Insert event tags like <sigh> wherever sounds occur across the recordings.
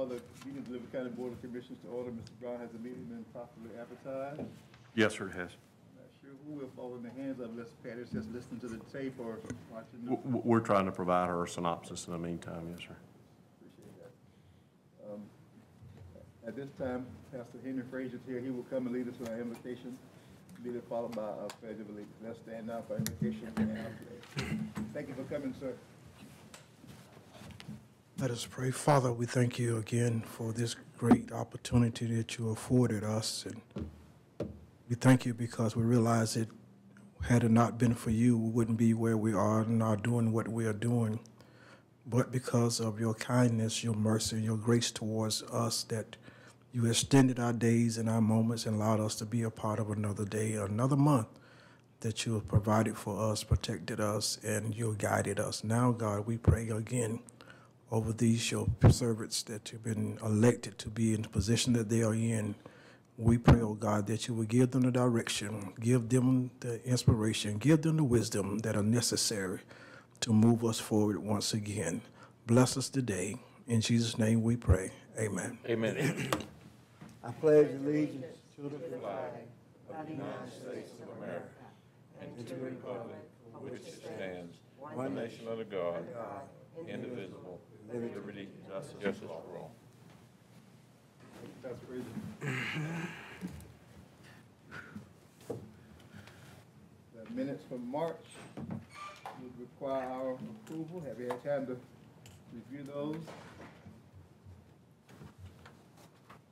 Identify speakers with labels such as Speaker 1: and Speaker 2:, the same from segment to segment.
Speaker 1: call the meeting of the Liberty County Board of Commissioners to order. Mr. Brown, has the meeting been properly advertised?
Speaker 2: Yes, sir, it has.
Speaker 1: Not sure who will fall in the hands of, unless Patty's just listening to the tape or watching. the-
Speaker 2: W- w- We're trying to provide her a synopsis in the meantime, yes, sir.
Speaker 1: Appreciate that. Um, At this time, Pastor Henry Frazier is here. He will come and lead us in our invocation, be followed by our pledge of allegiance. Let's stand now for invocation and our pledge. Thank you for coming, sir.
Speaker 3: Let us pray. Father, we thank you again for this great opportunity that you afforded us. And we thank you because we realize that had it not been for you, we wouldn't be where we are and are doing what we are doing. But because of your kindness, your mercy, and your grace towards us, that you extended our days and our moments and allowed us to be a part of another day, another month that you have provided for us, protected us, and you guided us. Now, God, we pray again over these your servants that have been elected to be in the position that they are in. We pray, oh God, that you will give them the direction, give them the inspiration, give them the wisdom that are necessary to move us forward once again. Bless us today. In Jesus' name we pray. Amen.
Speaker 2: Amen.
Speaker 4: I pledge allegiance to the flag of the United States of America
Speaker 5: and to the republic for which it stands, one nation under God, indivisible, with liberty, justice for all.
Speaker 1: Pastor Frazier. The minutes from March would require our approval. Have you had time to review those?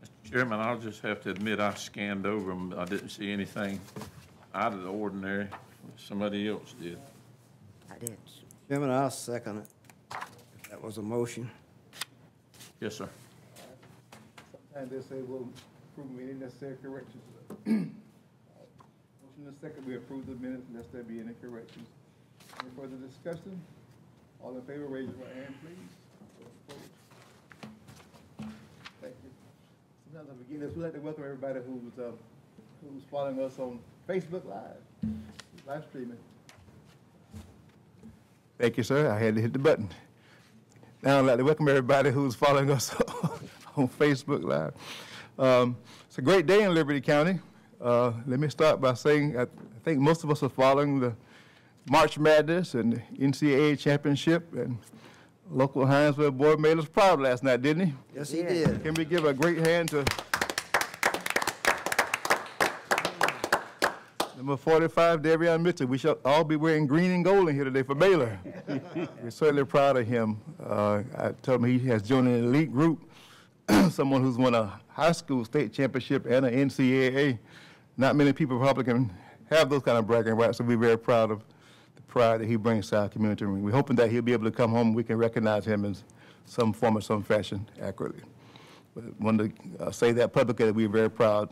Speaker 5: Mr. Chairman, I'll just have to admit I scanned over them. I didn't see anything out of the ordinary. Somebody else did.
Speaker 6: I did.
Speaker 4: Chairman, I'll second it. If that was a motion.
Speaker 5: Yes, sir.
Speaker 1: Sometimes they say we'll approve any necessary corrections. Motion and second, we approve the minutes unless there be any corrections. Any further discussion? All in favor, raise your right hand, please. Thank you. Sometimes I forget this, we'd like to welcome everybody who's, uh, who's following us on Facebook Live, live streaming. Thank you, sir. I had to hit the button. Now I'd like to welcome everybody who's following us <laughs> on Facebook Live. Um, It's a great day in Liberty County. Uh, Let me start by saying, I think most of us are following the March Madness and the NCAA Championship, and local Hinesville boy made us proud last night, didn't he?
Speaker 4: Yes, he did.
Speaker 1: Can we give a great hand to number 45, Davion Mitchell? We shall all be wearing green and gold in here today for Baylor. <laughs> We're certainly proud of him. Uh, I told him he has joined an elite group, <clears throat> someone who's won a high school state championship and an NCAA. Not many people probably can have those kind of bragging rights, so we're very proud of the pride that he brings to our community. We're hoping that he'll be able to come home, and we can recognize him in some form or some fashion accurately. But wanted to uh, say that publicly, that we're very proud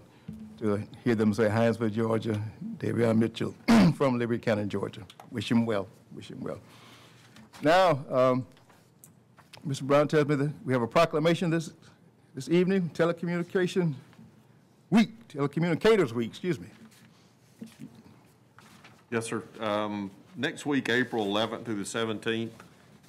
Speaker 1: to hear them say Hinesville, Georgia, Davion Mitchell <clears throat> from Liberty County, Georgia. Wish him well, wish him well. Now, um, Mr. Brown tells me that we have a proclamation this, this evening, telecommunication week, telecommunicators week, excuse me.
Speaker 2: Yes, sir. Um, Next week, April 11th through the 17th,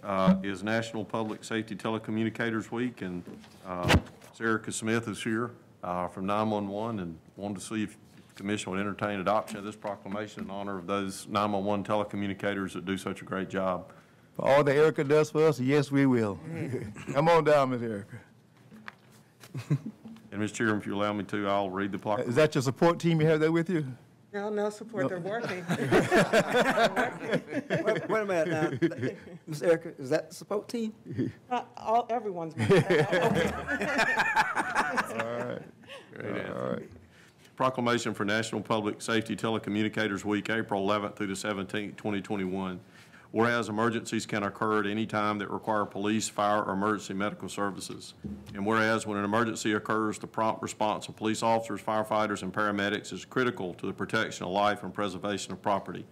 Speaker 2: uh, is National Public Safety Telecommunicators Week, and uh, Erica Smith is here uh, from 911, and wanted to see if the commission would entertain adoption of this proclamation in honor of those 911 telecommunicators that do such a great job.
Speaker 1: For all that Erica does for us, yes, we will. Come on down, Ms. Erica.
Speaker 2: And, Mr. Chairman, if you allow me to, I'll read the proclamation.
Speaker 1: Is that your support team you have there with you?
Speaker 6: No, no support, they're working. <laughs>
Speaker 4: Wait wait a minute now. <laughs> Ms. Erica, is that the support team?
Speaker 6: Uh, All, everyone's.
Speaker 2: Great <laughs> answer. Proclamation for National Public Safety Telecommunicators Week, April 11th through the 17th, 2021. Whereas emergencies can occur at any time that require police, fire, or emergency medical services. And whereas when an emergency occurs, the prompt response of police officers, firefighters, and paramedics is critical to the protection of life and preservation of property.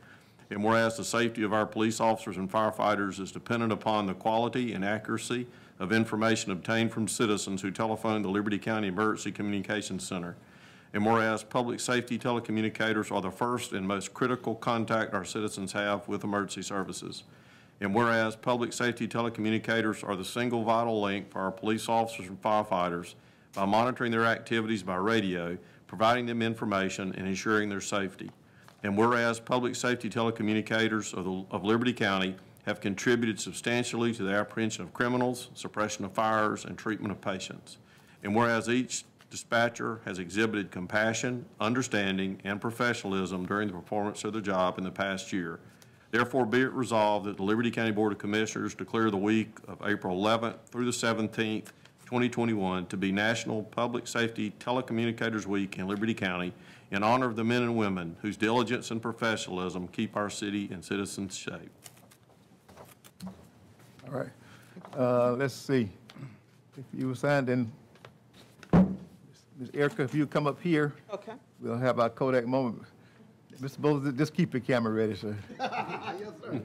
Speaker 2: And whereas the safety of our police officers and firefighters is dependent upon the quality and accuracy of information obtained from citizens who telephone the Liberty County Emergency Communications Center. And whereas public safety telecommunicators are the first and most critical contact our citizens have with emergency services. And whereas public safety telecommunicators are the single vital link for our police officers and firefighters by monitoring their activities by radio, providing them information, and ensuring their safety. And whereas public safety telecommunicators of, the, of Liberty County have contributed substantially to the apprehension of criminals, suppression of fires, and treatment of patients. And whereas each dispatcher has exhibited compassion, understanding, and professionalism during the performance of their job in the past year. Therefore, be it resolved that the Liberty County Board of Commissioners declare the week of April 11th through the 17th, 2021, to be National Public Safety Telecommunicators Week in Liberty County in honor of the men and women whose diligence and professionalism keep our city and citizens safe.
Speaker 1: All right. Uh, Let's see. If you were signed, then, Ms. Erica, if you come up here,
Speaker 6: Okay.
Speaker 1: we'll have our Kodak moment. Mr. Bowles, just keep your camera ready, sir. <laughs> Yes, sir.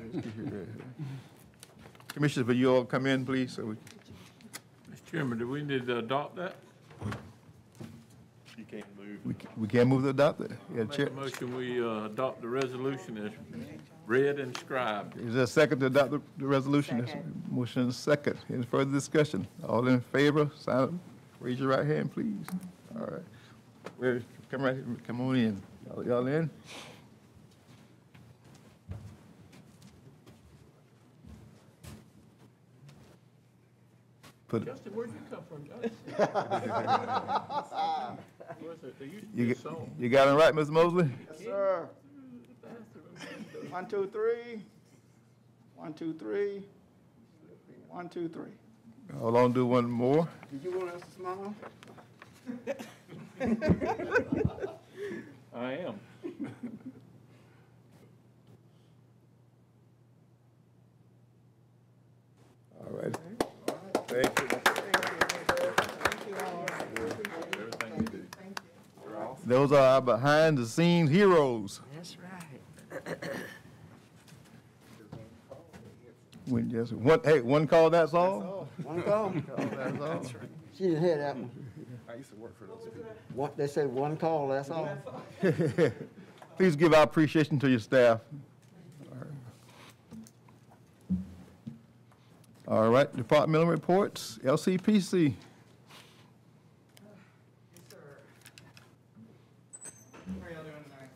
Speaker 1: Commissioners, will you all come in, please? so we-
Speaker 5: Mr. Chairman, do we need to adopt that?
Speaker 2: You can't move.
Speaker 1: We ca- we can't move the adopter. Yeah,
Speaker 5: Make
Speaker 1: Chair.
Speaker 5: a motion, we uh, adopt the resolution as read and scribed.
Speaker 1: Is there a second to adopt the- the resolution? Motion is second. Any further discussion? All in favor, sign up. Raise your right hand, please. All right. Where, come right, here. come on in. Y'all- Y'all in? Put,
Speaker 5: Justin, where'd you come from, Justin? <laughs> Where's it? There used to
Speaker 1: you,
Speaker 5: be a
Speaker 1: g- you got it right, Mr. Mosley?
Speaker 7: Yes, sir. One, two, three. One, two, three. One, two, three.
Speaker 1: Hold on, do one more.
Speaker 7: Did you want us to smile? <laughs>
Speaker 5: I am.
Speaker 1: All right. Thank you. Thank you, thank you.
Speaker 5: Everything you do.
Speaker 1: Those are our behind-the-scenes heroes.
Speaker 6: That's right.
Speaker 1: When just, one, hey, one call, that's all?
Speaker 7: One call?
Speaker 1: That's all?
Speaker 7: She didn't hear that one. I used to work for those people. One, they said one call, that's all. <laughs>
Speaker 1: Please give our appreciation to your staff. All right, departmental reports, LCPC. Yes,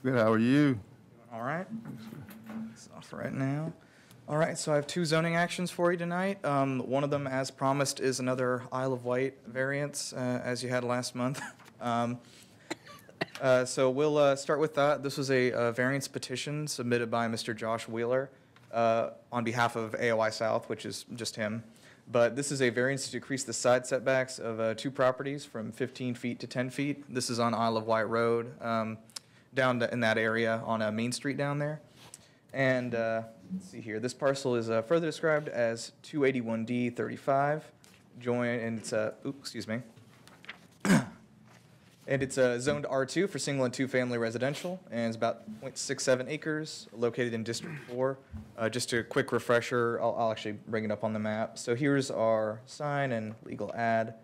Speaker 1: Good, how are you?
Speaker 8: All right. It's off right now. All right, so I have two zoning actions for you tonight. Um, One of them, as promised, is another Isle of Wight variance, uh, as you had last month. <laughs> Um, uh, So we'll uh, start with that. This was a variance petition submitted by Mr. Josh Wheeler uh, on behalf of AOI South, which is just him. But this is a variance to decrease the side setbacks of uh, two properties from 15 feet to 10 feet. This is on Isle of Wight Road, um, down in that area on uh, Main Street down there. And let's see here, this parcel is uh, further described as 281D 35, join, and it's, uh, oops, excuse me. <coughs> And it's uh, zoned R2 for single and two-family residential, and it's about .67 acres, located in District 4. Uh, Just a quick refresher, I'll, I'll actually bring it up on the map. So here's our sign and legal ad.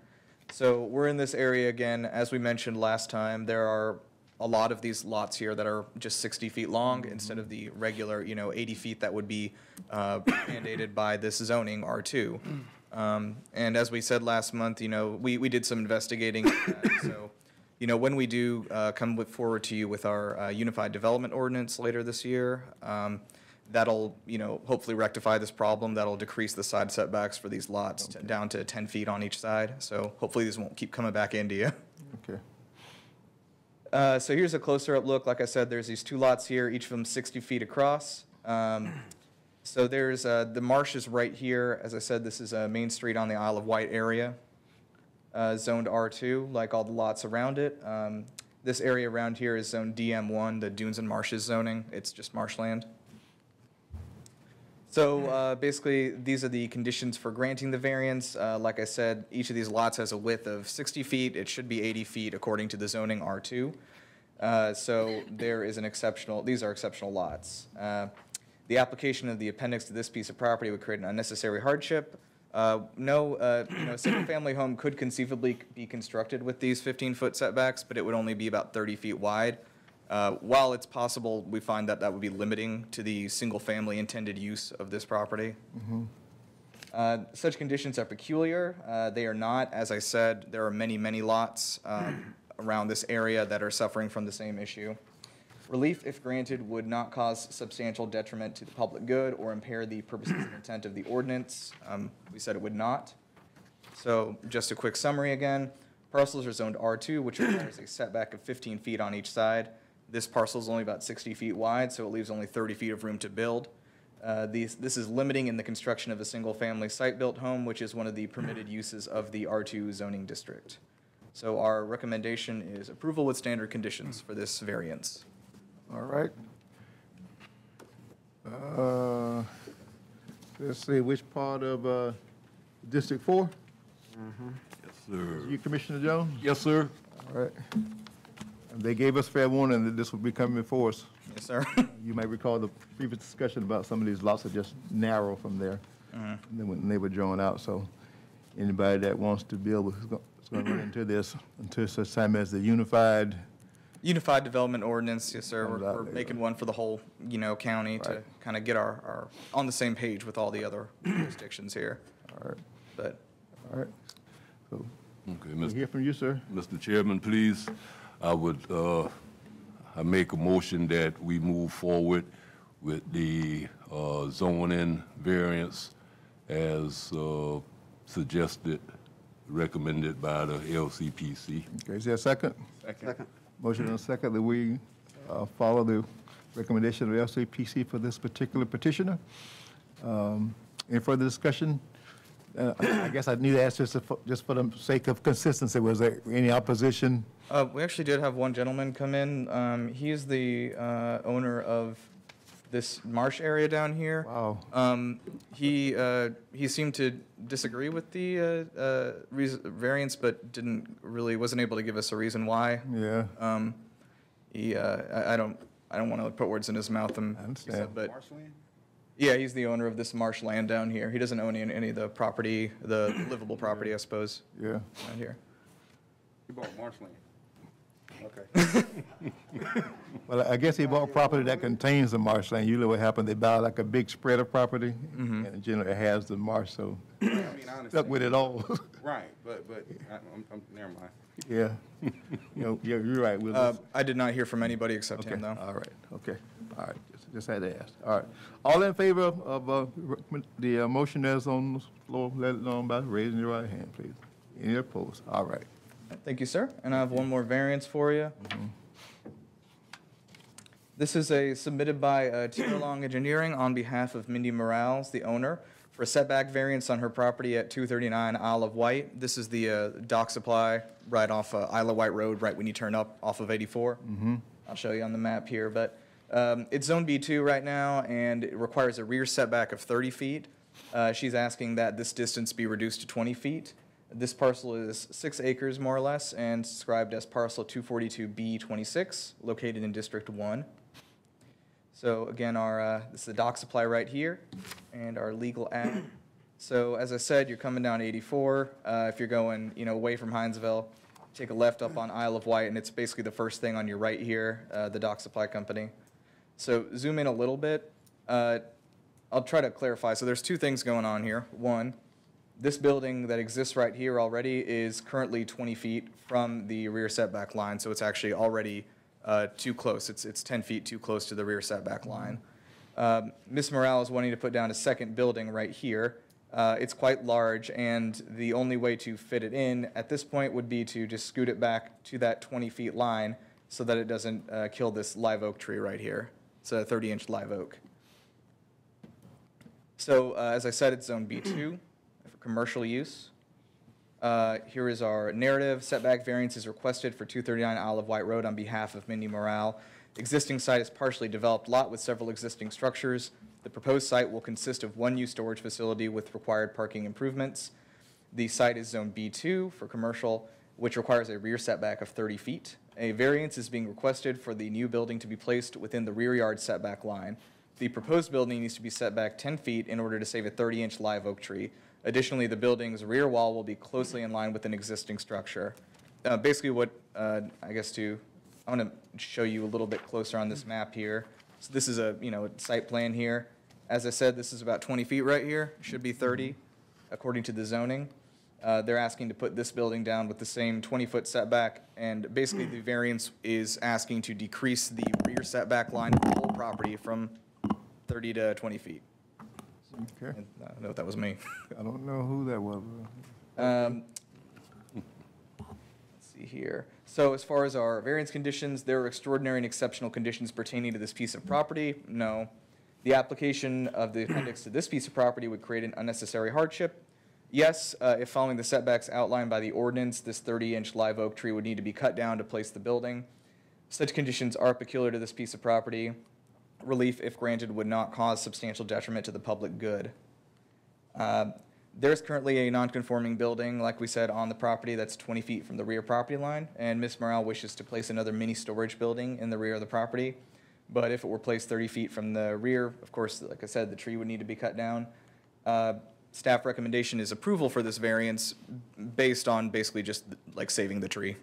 Speaker 8: So we're in this area again, as we mentioned last time, there are a lot of these lots here that are just 60 feet long instead of the regular, you know, 80 feet that would be uh, mandated by this zoning R2. Um, And as we said last month, you know, we, we did some investigating, <laughs> so, you know, when we do uh, come with- forward to you with our uh, Unified Development Ordinance later this year, um, that'll, you know, hopefully rectify this problem. That'll decrease the side setbacks for these lots to- down to 10 feet on each side. So hopefully these won't keep coming back into you.
Speaker 1: Okay.
Speaker 8: Uh, So here's a closer up look. Like I said, there's these two lots here, each of them 60 feet across. Um, <clears throat> So there's, uh, the marsh is right here. As I said, this is a Main Street on the Isle of Wight area, uh, zoned R2, like all the lots around it. Um, This area around here is zoned DM1, the Dunes and Marshes zoning. It's just marshland. So uh, basically, these are the conditions for granting the variance. Uh, Like I said, each of these lots has a width of 60 feet. It should be 80 feet according to the zoning R2. Uh, So there is an exceptional, these are exceptional lots. Uh, The application of the appendix to this piece of property would create an unnecessary hardship. Uh, No, uh, you know, a single-family home could conceivably be constructed with these 15-foot setbacks, but it would only be about 30 feet wide. Uh, While it's possible, we find that that would be limiting to the single-family intended use of this property. Uh, Such conditions are peculiar. Uh, They are not, as I said, there are many, many lots um, <clears throat> around this area that are suffering from the same issue. Relief, if granted, would not cause substantial detriment to the public good or impair the purposes and <clears throat> intent of the ordinance. Um, We said it would not. So just a quick summary again. Parcels are zoned R2, which requires a setback of 15 feet on each side. This parcel is only about 60 feet wide, so it leaves only 30 feet of room to build. Uh, These, this is limiting in the construction of a single-family site-built home, which is one of the permitted uses of the R2 zoning district. So our recommendation is approval with standard conditions for this variance.
Speaker 1: All right. Uh, Let's see, which part of uh, District Four?
Speaker 9: Yes, sir.
Speaker 1: You, Commissioner Jones?
Speaker 9: Yes, sir.
Speaker 1: All right. And They gave us fair warning that this would be coming before us.
Speaker 8: Yes, sir. <laughs>
Speaker 1: You may recall the previous discussion about some of these lots are just narrow from there. Uh-huh. And then when they were drawn out, so anybody that wants to build is go- is going to run into this until such time as the unified,
Speaker 8: Unified Development Ordinance, yes, sir. We're,
Speaker 1: out
Speaker 8: we're
Speaker 1: there.
Speaker 8: making one for the whole, you know, county to kind of get our, our, on the same page with all the other jurisdictions here.
Speaker 1: all right,
Speaker 8: But
Speaker 1: all right. So,
Speaker 9: Okay,
Speaker 1: we'll
Speaker 9: Mr.
Speaker 1: hear from you, sir.
Speaker 9: Mr. Chairman, please, I would, uh, I make a motion that we move forward with the, uh, zoning variance as, uh, suggested, recommended by the LCPC.
Speaker 1: Okay, is there a second?
Speaker 7: Second.
Speaker 1: Motion and a second that we uh, follow the recommendation of the LCPC for this particular petitioner. Um, Any further discussion? Uh, I guess I need to ask just for, just for the sake of consistency, was there any opposition?
Speaker 8: Uh, we actually did have one gentleman come in. Um, he is the, uh, owner of this marsh area down here.
Speaker 1: Wow.
Speaker 8: Um, he, uh, he seemed to disagree with the, uh, uh, reas- variance, but didn't really, wasn't able to give us a reason why.
Speaker 1: Yeah,
Speaker 8: Um, he, uh, I, I don't, I don't want to put words in his mouth. um,
Speaker 1: I
Speaker 8: he
Speaker 1: understand.
Speaker 8: said, But, yeah, he's the owner of this marsh land down here. He doesn't own any, any of the property, the livable property, I suppose,
Speaker 1: yeah.
Speaker 8: out here.
Speaker 7: You bought marshland. Okay. <laughs>
Speaker 1: Well, I guess he bought property that contains the marshland. Usually what happens, they buy like a big spread of property,
Speaker 8: Mm-hmm.
Speaker 1: and generally it has the marsh, so
Speaker 7: I mean, I
Speaker 1: stuck
Speaker 7: understand.
Speaker 1: with it all. <laughs>
Speaker 7: Right, but, but, I- I'm, I'm, never mind.
Speaker 1: Yeah. <laughs> You know, yeah, you're right, Will.
Speaker 8: Uh, I did not hear from anybody except
Speaker 1: Okay,
Speaker 8: him, though.
Speaker 1: all right, okay, all right, just- just had to ask, all right. All in favor of- of uh, recommend- the uh, motion that's on the floor, let it know by raising your right hand, please. Any opposed? All right.
Speaker 8: Thank you, sir. And I have one more variance for you. This is a submitted by uh, TR Long Engineering on behalf of Mindy Morales, the owner, for a setback variance on her property at 239 Isle of Wight. This is the uh, dock supply right off uh, Isle of Wight Road, right when you turn up off of 84. I'll show you on the map here, but um, it's Zone B2 right now, and it requires a rear setback of 30 feet. Uh, She's asking that this distance be reduced to 20 feet. This parcel is six acres, more or less, and described as parcel 242B26, located in District 1. So again, our, uh, this is the dock supply right here, and our legal ad. So as I said, you're coming down 84. Uh, If you're going, you know, away from Hinesville, take a left up on Isle of Wight, and it's basically the first thing on your right here, uh, the dock supply company. So zoom in a little bit. Uh, I'll try to clarify. So there's two things going on here. One, this building that exists right here already is currently 20 feet from the rear setback line, so it's actually already uh, too close. It's, it's 10 feet too close to the rear setback line. Um, Ms. Morale is wanting to put down a second building right here. Uh, It's quite large, and the only way to fit it in at this point would be to just scoot it back to that 20 feet line so that it doesn't uh, kill this live oak tree right here. It's a 30-inch live oak. So, uh, as I said, it's Zone B2 for commercial use. Uh, Here is our narrative. Setback variance is requested for 239 Isle of Wight Road on behalf of Mindy Morale. Existing site is partially developed lot with several existing structures. The proposed site will consist of one new storage facility with required parking improvements. The site is Zone B2 for commercial, which requires a rear setback of 30 feet. A variance is being requested for the new building to be placed within the rear yard setback line. The proposed building needs to be set back 10 feet in order to save a 30-inch live oak tree. Additionally, the building's rear wall will be closely in line with an existing structure. Uh, Basically what, uh, I guess to I want to show you a little bit closer on this map here. So this is a, you know, a site plan here. As I said, this is about 20 feet right here, should be 30, according to the zoning. Uh, They're asking to put this building down with the same 20-foot setback, and basically the variance is asking to decrease the rear setback line of the whole property from 30 to 20 feet.
Speaker 1: Okay.
Speaker 8: And I don't know if that was me. <laughs>
Speaker 1: I don't know who that was.
Speaker 8: Um, Let's see here. So as far as our variance conditions, there are extraordinary and exceptional conditions pertaining to this piece of property? No. The application of the appendix to this piece of property would create an unnecessary hardship? Yes, uh, if following the setbacks outlined by the ordinance, this 30-inch live oak tree would need to be cut down to place the building. Such conditions are peculiar to this piece of property. Relief, if granted, would not cause substantial detriment to the public good. Uh, There's currently a non-conforming building, like we said, on the property that's 20 feet from the rear property line, and Ms. Morale wishes to place another mini storage building in the rear of the property. But if it were placed 30 feet from the rear, of course, like I said, the tree would need to be cut down. Uh, Staff recommendation is approval for this variance based on basically just like saving the tree.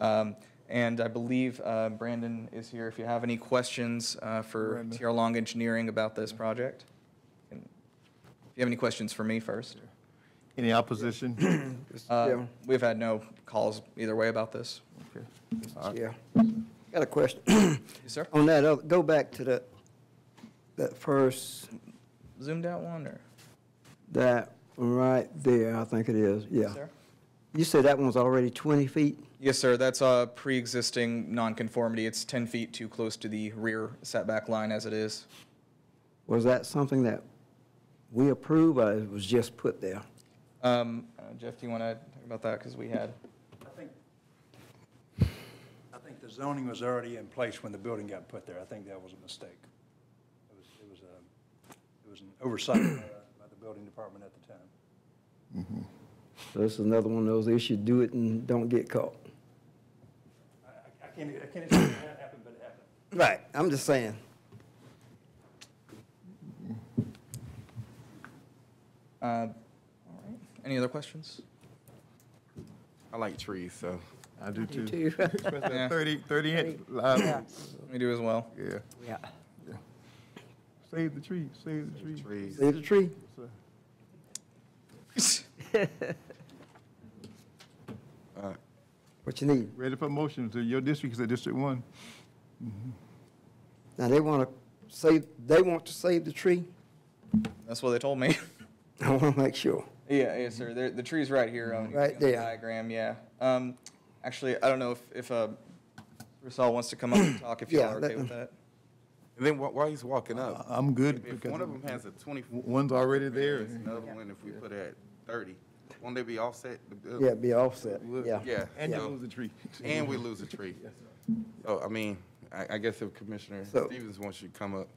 Speaker 8: Um, And I believe uh, Brandon is here if you have any questions uh, for
Speaker 1: Brandon.
Speaker 8: TR Long Engineering about this project. And If you have any questions for me first.
Speaker 1: Any opposition? <clears throat>
Speaker 8: Uh,
Speaker 7: Chairman,
Speaker 8: We've had no calls either way about this.
Speaker 1: Okay.
Speaker 7: Mr. Chair. Got a question. <clears throat>
Speaker 8: Yes, sir.
Speaker 7: On that, other- go back to that, that first,
Speaker 8: Zoomed out one, or?
Speaker 7: that right there, I think it is, yeah.
Speaker 8: Sir?
Speaker 7: You said that one's already 20 feet?
Speaker 8: Yes, sir, that's a pre-existing nonconformity. It's 10 feet too close to the rear setback line as it is.
Speaker 7: Was that something that we approved, or it was just put there?
Speaker 8: Um, uh, Jeff, do you want to talk about that? Because we had,
Speaker 10: I think, I think the zoning was already in place when the building got put there. I think that was a mistake. It was, it was a, it was an oversight by by the building department at the time.
Speaker 7: So this is another one of those issues, do it and don't get caught.
Speaker 10: I, I- I can't, I can't say that happened, but it happened.
Speaker 7: Right, I'm just saying.
Speaker 8: uh, all right, any other questions?
Speaker 11: I like trees, so.
Speaker 1: I do too.
Speaker 7: too. <laughs>
Speaker 1: Especially
Speaker 8: Yeah.
Speaker 1: a 30, 30 inch live oak.
Speaker 8: We do as well.
Speaker 1: Yeah.
Speaker 7: Yeah.
Speaker 1: Save the tree, save the tree.
Speaker 11: Trees.
Speaker 7: See the tree? <laughs> What you need?
Speaker 1: Ready for motion to your district, is a District One.
Speaker 7: Now, they want to save, they want to save the tree?
Speaker 8: That's what they told me. <laughs>
Speaker 7: I want to make sure.
Speaker 8: Yeah, yes, sir. The, the tree's right here on
Speaker 7: Right
Speaker 8: on the
Speaker 7: there.
Speaker 8: diagram, yeah. Um, actually, I don't know if, if, uh, Rusal wants to come up and talk, if y'all
Speaker 7: Yeah,
Speaker 8: are okay with
Speaker 7: them-
Speaker 8: that.
Speaker 11: And then wh- while he's walking up,
Speaker 1: I'm good
Speaker 11: if
Speaker 1: because
Speaker 11: one of them has a twenty.
Speaker 1: one's already there.
Speaker 11: Another one, if we put it at thirty, won't they be offset? the?
Speaker 7: Yeah, be offset,
Speaker 1: Would.
Speaker 7: yeah.
Speaker 11: Yeah.
Speaker 1: And you
Speaker 11: so-
Speaker 1: lose the tree.
Speaker 11: And we lose a tree. So, I mean, I, I guess if Commissioner
Speaker 7: So-
Speaker 11: Stevens wants you to come up.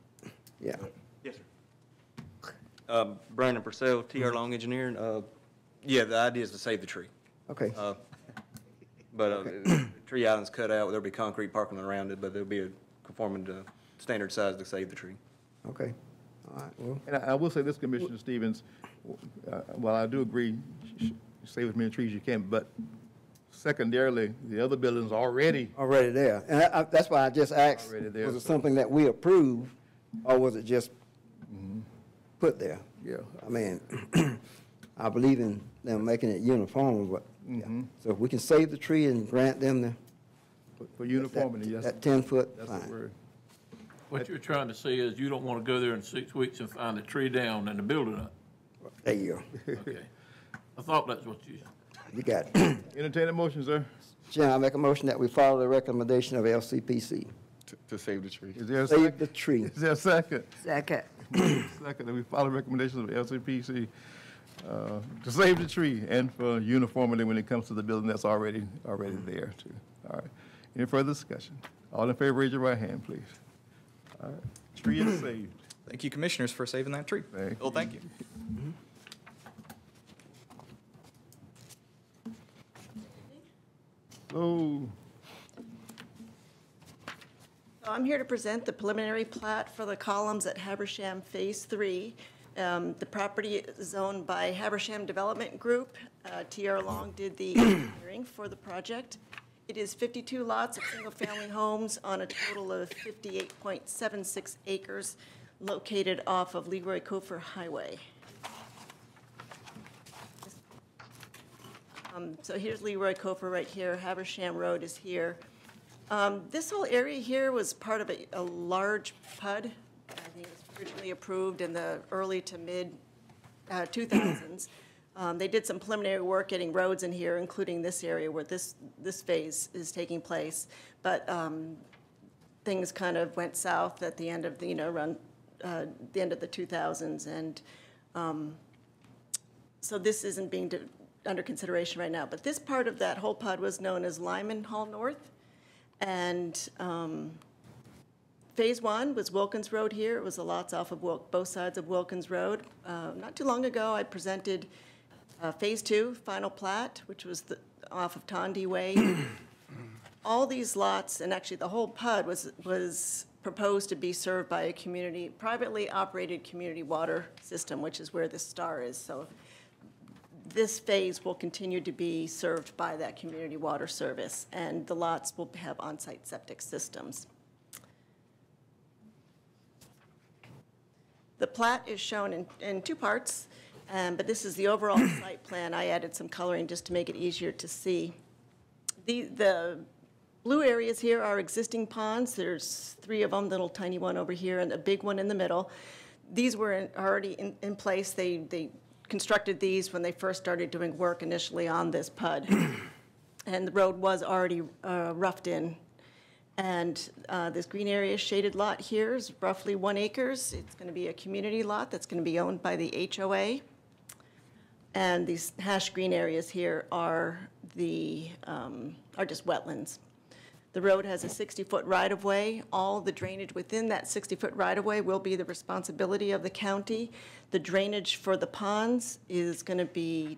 Speaker 7: Yeah.
Speaker 12: Yes, sir. Uh, Brandon Purcell, TR Long Engineering. Uh, Yeah, the idea is to save the tree.
Speaker 7: Okay,
Speaker 12: Uh, But uh, the tree island's cut out, there'll be concrete parking around it, but there'll be a conforming to standard size to save the tree.
Speaker 7: okay. All right, well,
Speaker 1: And I I will say this, Commissioner Stevens, uh, while I do agree, sh- sh- save as many trees as you can, but secondarily, the other building's already,
Speaker 7: already there. And I, I- that's why I just asked,
Speaker 1: Already there,
Speaker 7: was it
Speaker 1: so-
Speaker 7: something that we approved, or was it just put there?
Speaker 1: yeah.
Speaker 7: I mean, <clears throat> I believe in them making it uniform, but, yeah. Mm-hmm. So if we can save the tree and grant them the,
Speaker 1: For- For uniformity, yes,
Speaker 7: that ten foot,
Speaker 1: that's the word.
Speaker 5: What you're trying to say is you don't want to go there in six weeks and find a tree down and the building up.
Speaker 7: There you go.
Speaker 5: Okay. I thought that's what you,
Speaker 7: You got it. <clears throat>
Speaker 1: Entertain a motion, sir.
Speaker 7: Chairman, I make a motion that we follow the recommendation of LCPC.
Speaker 11: To, to save the tree.
Speaker 1: Is there a
Speaker 7: Save
Speaker 1: second?
Speaker 7: the tree.
Speaker 1: Is there a second?
Speaker 13: Second. <clears throat>
Speaker 1: Second, that we follow recommendations of LCPC uh, to save the tree and for uniformity when it comes to the building that's already, already there too. All right. Any further discussion? All in favor, raise your right hand, please. All right. Tree is saved.
Speaker 8: Thank you, commissioners, for saving that tree.
Speaker 1: Thank
Speaker 8: Well, thank you.
Speaker 1: Oh,
Speaker 14: I'm here to present the preliminary plat for the colonies at Habersham Phase Three. Um, The property is owned by Habersham Development Group. Uh, TR Long did the engineering for the project. It is 52 lots of single-family homes on a total of 58.76 acres located off of Leroy Cofer Highway. Um, So here's Leroy Cofer right here, Habersham Road is here. Um, This whole area here was part of a, a large PUD. I think it was originally approved in the early to mid uh, 2000s. Um, They did some preliminary work getting roads in here, including this area where this, this phase is taking place. But um, things kind of went south at the end of, the you know, around uh, the end of the 2000s. And um, so this isn't being de- under consideration right now. But this part of that whole pod was known as Lyman Hall North. And um, Phase one was Wilkins Road here. It was the lots off of Wil- both sides of Wilkins Road. Uh, Not too long ago, I presented uh, Phase two, final plat, which was the- off of Tondi Way. <coughs> All these lots, and actually the whole PUD was, was proposed to be served by a community, privately operated community water system, which is where the star is. So this phase will continue to be served by that community water service, and the lots will have on-site septic systems. The plat is shown in, in two parts, um, but this is the overall <coughs> site plan. I added some coloring just to make it easier to see. The, the blue areas here are existing ponds. There's three of them, little tiny one over here and a big one in the middle. These were in- already in, in place. They, they constructed these when they first started doing work initially on this PUD. <clears throat> And the road was already uh, roughed in. And uh, this green area shaded lot here is roughly one acres. It's going to be a community lot that's going to be owned by the HOA. And these hash green areas here are the, um, are just wetlands. The road has a 60-foot right-of-way. All the drainage within that 60-foot right-of-way will be the responsibility of the county. The drainage for the ponds is going to be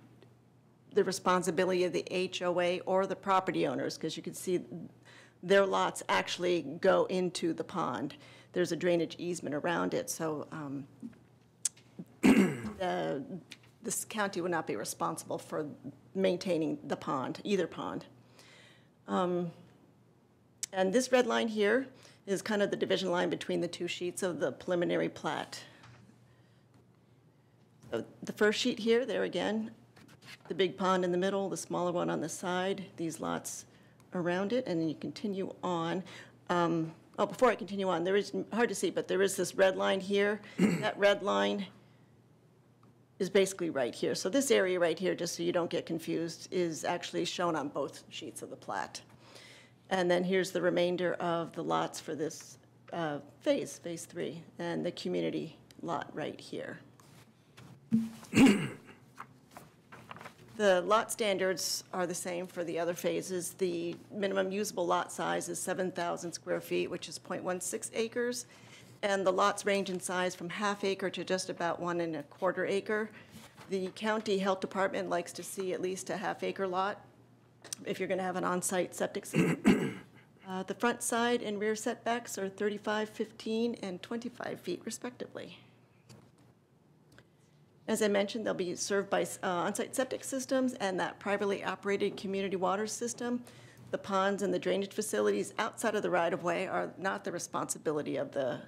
Speaker 14: the responsibility of the HOA or the property owners, because you can see their lots actually go into the pond. There's a drainage easement around it, so um, the- this county would not be responsible for maintaining the pond, either pond. Um, And this red line here is kind of the division line between the two sheets of the preliminary plat. So The first sheet here, there again, the big pond in the middle, the smaller one on the side, these lots around it, and then you continue on. Um, Oh, before I continue on, there is, hard to see, but there is this red line here. <clears throat> That red line is basically right here. So this area right here, just so you don't get confused, is actually shown on both sheets of the plat. And then here's the remainder of the lots for this uh, phase, Phase Three, and the community lot right here. <clears throat> The lot standards are the same for the other phases. The minimum usable lot size is 7,000 square feet, which is .16 acres, and the lots range in size from half acre to just about one and a quarter acre. The county health department likes to see at least a half acre lot if you're going to have an on-site septic system. <coughs> Uh, The front side and rear setbacks are 35, 15, and 25 feet respectively. As I mentioned, they'll be served by uh, on-site septic systems and that privately operated community water system. The ponds and the drainage facilities outside of the right-of-way are not the responsibility of the,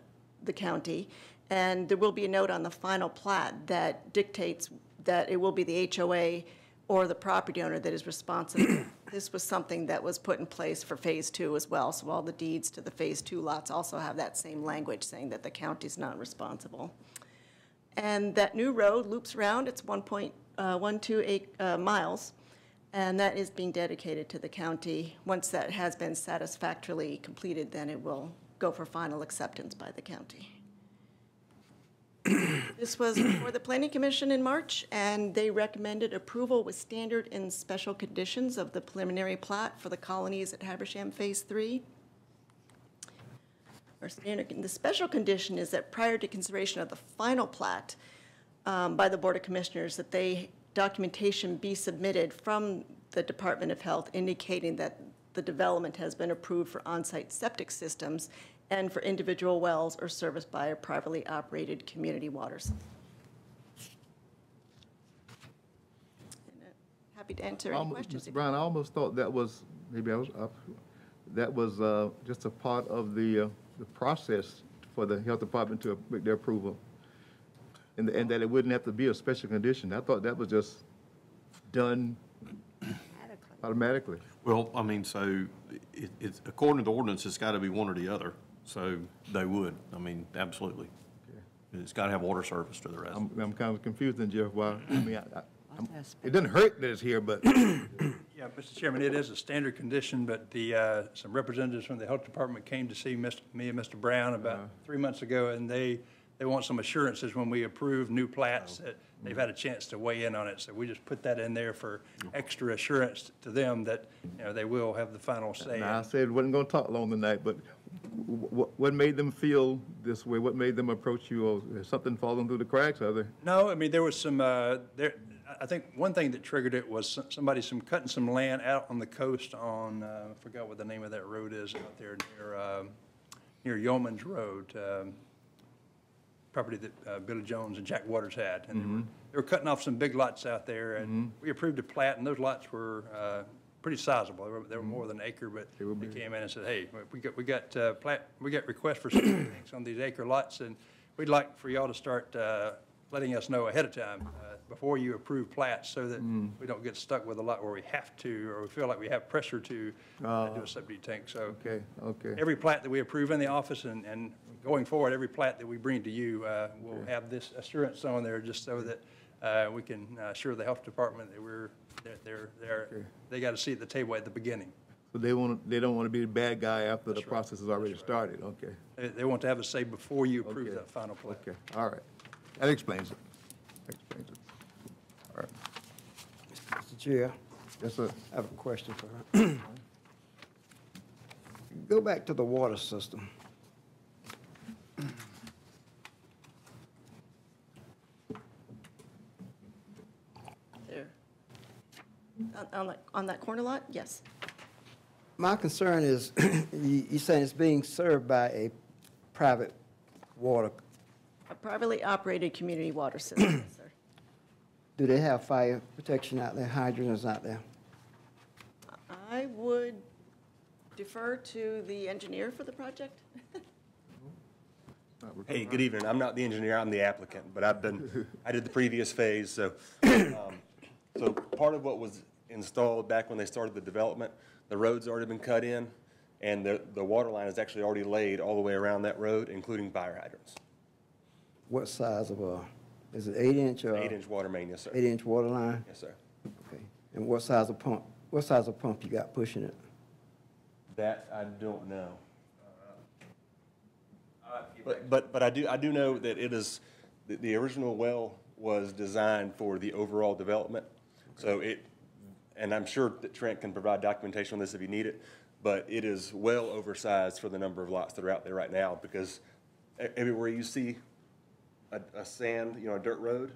Speaker 14: the county. And there will be a note on the final plat that dictates that it will be the HOA or the property owner that is responsible. <coughs> This was something that was put in place for Phase Two as well, so all the deeds to the Phase Two lots also have that same language saying that the county's not responsible. And that new road loops around, it's 1.128 uh, miles, and that is being dedicated to the county. Once that has been satisfactorily completed, then it will go for final acceptance by the county. This was before the Planning Commission in March, and they recommended approval with standard and special conditions of the preliminary plat for the colonies at Habersham Phase Three. Our standard, the special condition is that prior to consideration of the final plat um, by the Board of Commissioners, that they, documentation be submitted from the Department of Health indicating that the development has been approved for on-site septic systems and for individual wells or serviced by a privately operated community waters. Happy to answer any
Speaker 1: Almo-
Speaker 14: questions.
Speaker 1: Mr. Brown, I almost thought that was maybe I was up, that was uh, just a part of the, uh, the process for the health department to make their approval. And, and that it wouldn't have to be a special condition. I thought that was just done automatically.
Speaker 2: Well, I mean, so it, it's, according to the ordinance, it's got to be one or the other. So they would, I mean, absolutely. It's got to have water service to the rest.
Speaker 1: I'm, I'm kind of confused then, Jeff, why, I mean, I, I- I'm- it doesn't hurt that it's here, but <coughs>
Speaker 10: Yeah, Mr. Chairman, it is a standard condition, but the, uh, some representatives from the health department came to see Mr. me and Mr. Brown about three months ago, and they, they want some assurances when we approve new plats that they've had a chance to weigh in on it. So we just put that in there for extra assurance to them that, you know, they will have the final say.
Speaker 1: Now, I said wasn't gonna talk long tonight, but what, what made them feel this way? What made them approach you? Or Has something falling through the cracks, are there?
Speaker 10: No, I mean, there was some, uh, there, I- think one thing that triggered it was some- somebody, some cutting some land out on the coast on, uh, I forgot what the name of that road is out there near, um, near Yeoman's Road. um, Property that uh, Billy Jones and Jack Waters had. And they were, they were cutting off some big lots out there and we approved a plat and those lots were, uh, pretty sizable. They were, they were more than an acre, but they came in and said, hey, we got, we got, uh, plat, we got requests for some <coughs> things on these acre lots and we'd like for y'all to start, uh, letting us know ahead of time, uh, before you approve plats, so that we don't get stuck with a lot where we have to, or we feel like we have pressure to uh, do a septic tank. So
Speaker 1: Okay, okay.
Speaker 10: every plat that we approve in the office and, and going forward, every plat that we bring to you, uh, will have this assurance on there, just so that, uh, we can assure the health department that we're, that they're, they're, they got to see the table at the beginning.
Speaker 1: So they want, they don't want to be the bad guy after the process has already started, okay?
Speaker 10: They, they want to have a say before you approve
Speaker 1: Okay.
Speaker 10: that final plat.
Speaker 1: Okay, all right. That explains it. That explains it. All right.
Speaker 4: Mr. Chair,
Speaker 1: Yes, sir.
Speaker 4: I have a question for her. <clears throat> Go back to the water system.
Speaker 14: There. On- On that, on that corner lot, yes.
Speaker 4: My concern is, <clears throat> you, you saying it's being served by a private water,
Speaker 14: A privately operated community water system, yes, sir. <clears throat>
Speaker 4: do they have fire protection out there, hydrants out there?
Speaker 14: I would defer to the engineer for the project. <laughs>
Speaker 15: Hey, good evening. I'm not the engineer, I'm the applicant, but I've been, I did the previous phase, so. <clears throat> um, So part of what was installed back when they started the development, the road's already been cut in, and the, the water line is actually already laid all the way around that road, including fire hydrants.
Speaker 4: What size of a, is it eight inch or?
Speaker 15: Eight-inch water main, yes, sir.
Speaker 4: Eight inch water line?
Speaker 15: Yes, sir.
Speaker 4: Okay. And what size of pump, what size of pump you got pushing it?
Speaker 15: That I don't know. But, but, but I do, I do know that it is, the, the original well was designed for the overall development. So it, and I'm sure that Trent can provide documentation on this if you need it, but it is well oversized for the number of lots that are out there right now, because everywhere you see a, a sand, you know, a dirt road,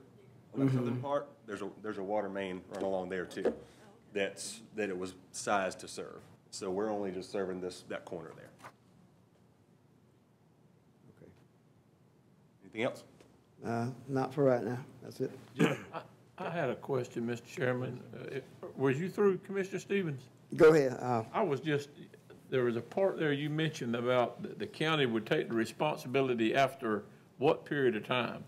Speaker 15: on that southern part, there's a, there's a water main run along there too. That's, that it was sized to serve. So we're only just serving this, that corner there.
Speaker 4: Okay.
Speaker 15: Anything else?
Speaker 4: Uh, not for right now, that's it.
Speaker 5: I had a question, Mr. Chairman. Uh, it- Was you through, Commissioner Stevens?
Speaker 4: Go ahead, uh,
Speaker 5: I was just, there was a part there you mentioned about the- the county would take the responsibility after what period of time?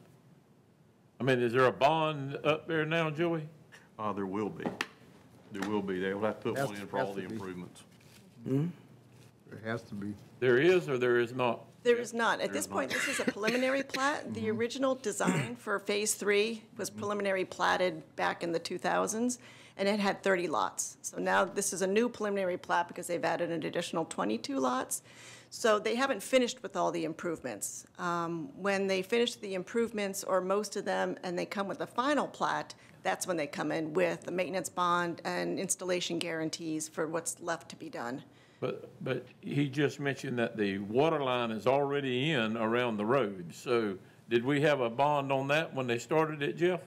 Speaker 5: I mean, is there a bond up there now, Joey?
Speaker 2: Uh, there will be. There will be. They will have to put
Speaker 1: Has
Speaker 2: one in for all the
Speaker 1: to be.
Speaker 2: improvements.
Speaker 1: It has to be.
Speaker 5: There is or there is not?
Speaker 14: There is not. At this point, this is a preliminary <laughs> plat. The original design for Phase Three was preliminary platted back in the 2000s, and it had 30 lots. So now this is a new preliminary plat because they've added an additional 22 lots. So they haven't finished with all the improvements. Um, When they finish the improvements, or most of them, and they come with a final plat, that's when they come in with the maintenance bond and installation guarantees for what's left to be done.
Speaker 5: But, but he just mentioned that the water line is already in around the road. So did we have a bond on that when they started it, Jeff?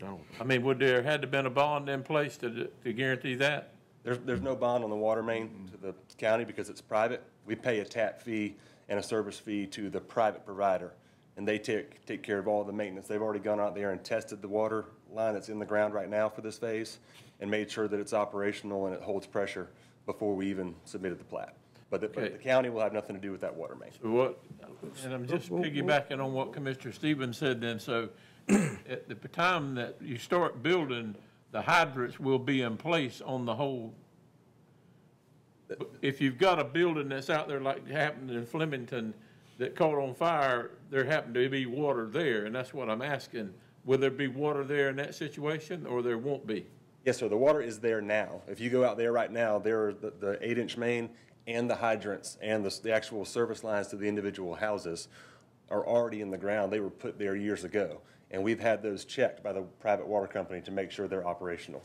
Speaker 2: No.
Speaker 5: I mean, would there had to been a bond in place to, to guarantee that?
Speaker 15: There's, there's no bond on the water main to the county because it's private. We pay a tap fee and a service fee to the private provider, and they take, take care of all the maintenance. They've already gone out there and tested the water line that's in the ground right now for this phase, and made sure that it's operational and it holds pressure before we even submitted the plat. But the, but
Speaker 5: Okay.
Speaker 15: the county will have nothing to do with that water main.
Speaker 5: So what, and I'm just piggybacking on what Commissioner Stevens said then, so <clears throat> at the time that you start building, the hydrants will be in place on the whole. If you've got a building that's out there like happened in Flemington that caught on fire, there happened to be water there, and that's what I'm asking. Will there be water there in that situation, or there won't be?
Speaker 15: Yes, sir, the water is there now. If you go out there right now, there are the, the eight-inch main and the hydrants and the, the actual service lines to the individual houses are already in the ground. They were put there years ago. And we've had those checked by the private water company to make sure they're operational.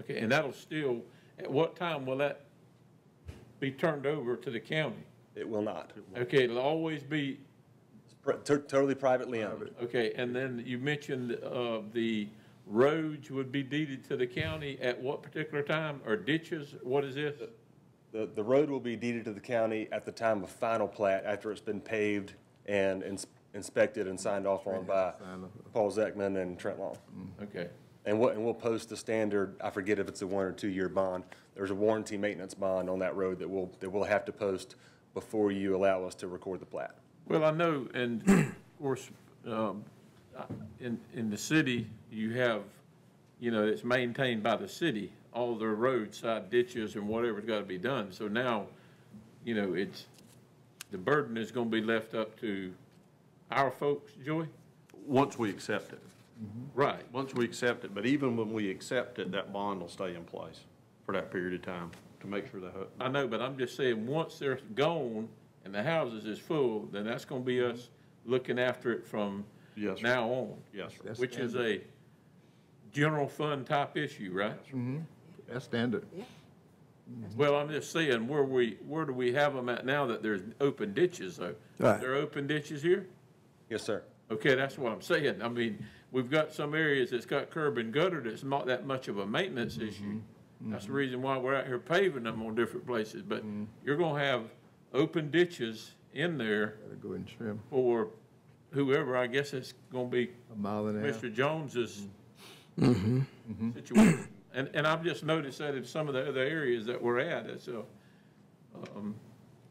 Speaker 5: Okay, and that'll still, at what time will that be turned over to the county?
Speaker 15: It will not.
Speaker 5: Okay, it'll always be,
Speaker 15: It's pr- to- Totally privately owned.
Speaker 5: okay, and then you mentioned, uh, the roads would be deeded to the county at what particular time, or ditches, what is this?
Speaker 15: The, the road will be deeded to the county at the time of final plat, after it's been paved and ins- inspected and signed off on by Paul Zeckman and Trent Long.
Speaker 5: Okay,
Speaker 15: And what, and we'll post the standard, I forget if it's a one or two-year bond. There's a warranty maintenance bond on that road that we'll, that we'll have to post before you allow us to record the plat.
Speaker 5: well, I know, and of course, um, in, in the city, you have, you know, it's maintained by the city, all their roadside ditches and whatever's gotta be done, so now, you know, it's, the burden is gonna be left up to our folks, Joey?
Speaker 2: Once we accept it. Mm-hmm.
Speaker 5: Right.
Speaker 2: Once we accept it, but even when we accept it, that bond will stay in place for that period of time to make sure that,
Speaker 5: I know, but I'm just saying, once they're gone and the houses is full, then that's gonna be us looking after it from
Speaker 2: Yes, sir.
Speaker 5: now on.
Speaker 2: yes, sir.
Speaker 1: That's
Speaker 5: Which is a general fund type issue, right? Mm-hmm.
Speaker 1: That's standard. Yeah. Mm-hmm.
Speaker 5: Well, I'm just saying, where we, where do we have them at now that there's open ditches though?
Speaker 4: Right.
Speaker 5: There are open ditches here?
Speaker 15: Yes, sir.
Speaker 5: Okay, that's what I'm saying. I mean, we've got some areas that's got curb and gutter that's not that much of a maintenance mm-hmm. issue. That's the reason why we're out here paving them on different places, but you're gonna have open ditches in there
Speaker 1: Gotta go and trim
Speaker 5: for whoever, I guess it's gonna be
Speaker 1: a mile and a half.
Speaker 5: Mr. Jones's mm-hmm. Mm-hmm. situation. And, and I've just noticed that in some of the other areas that we're at, it's a, um,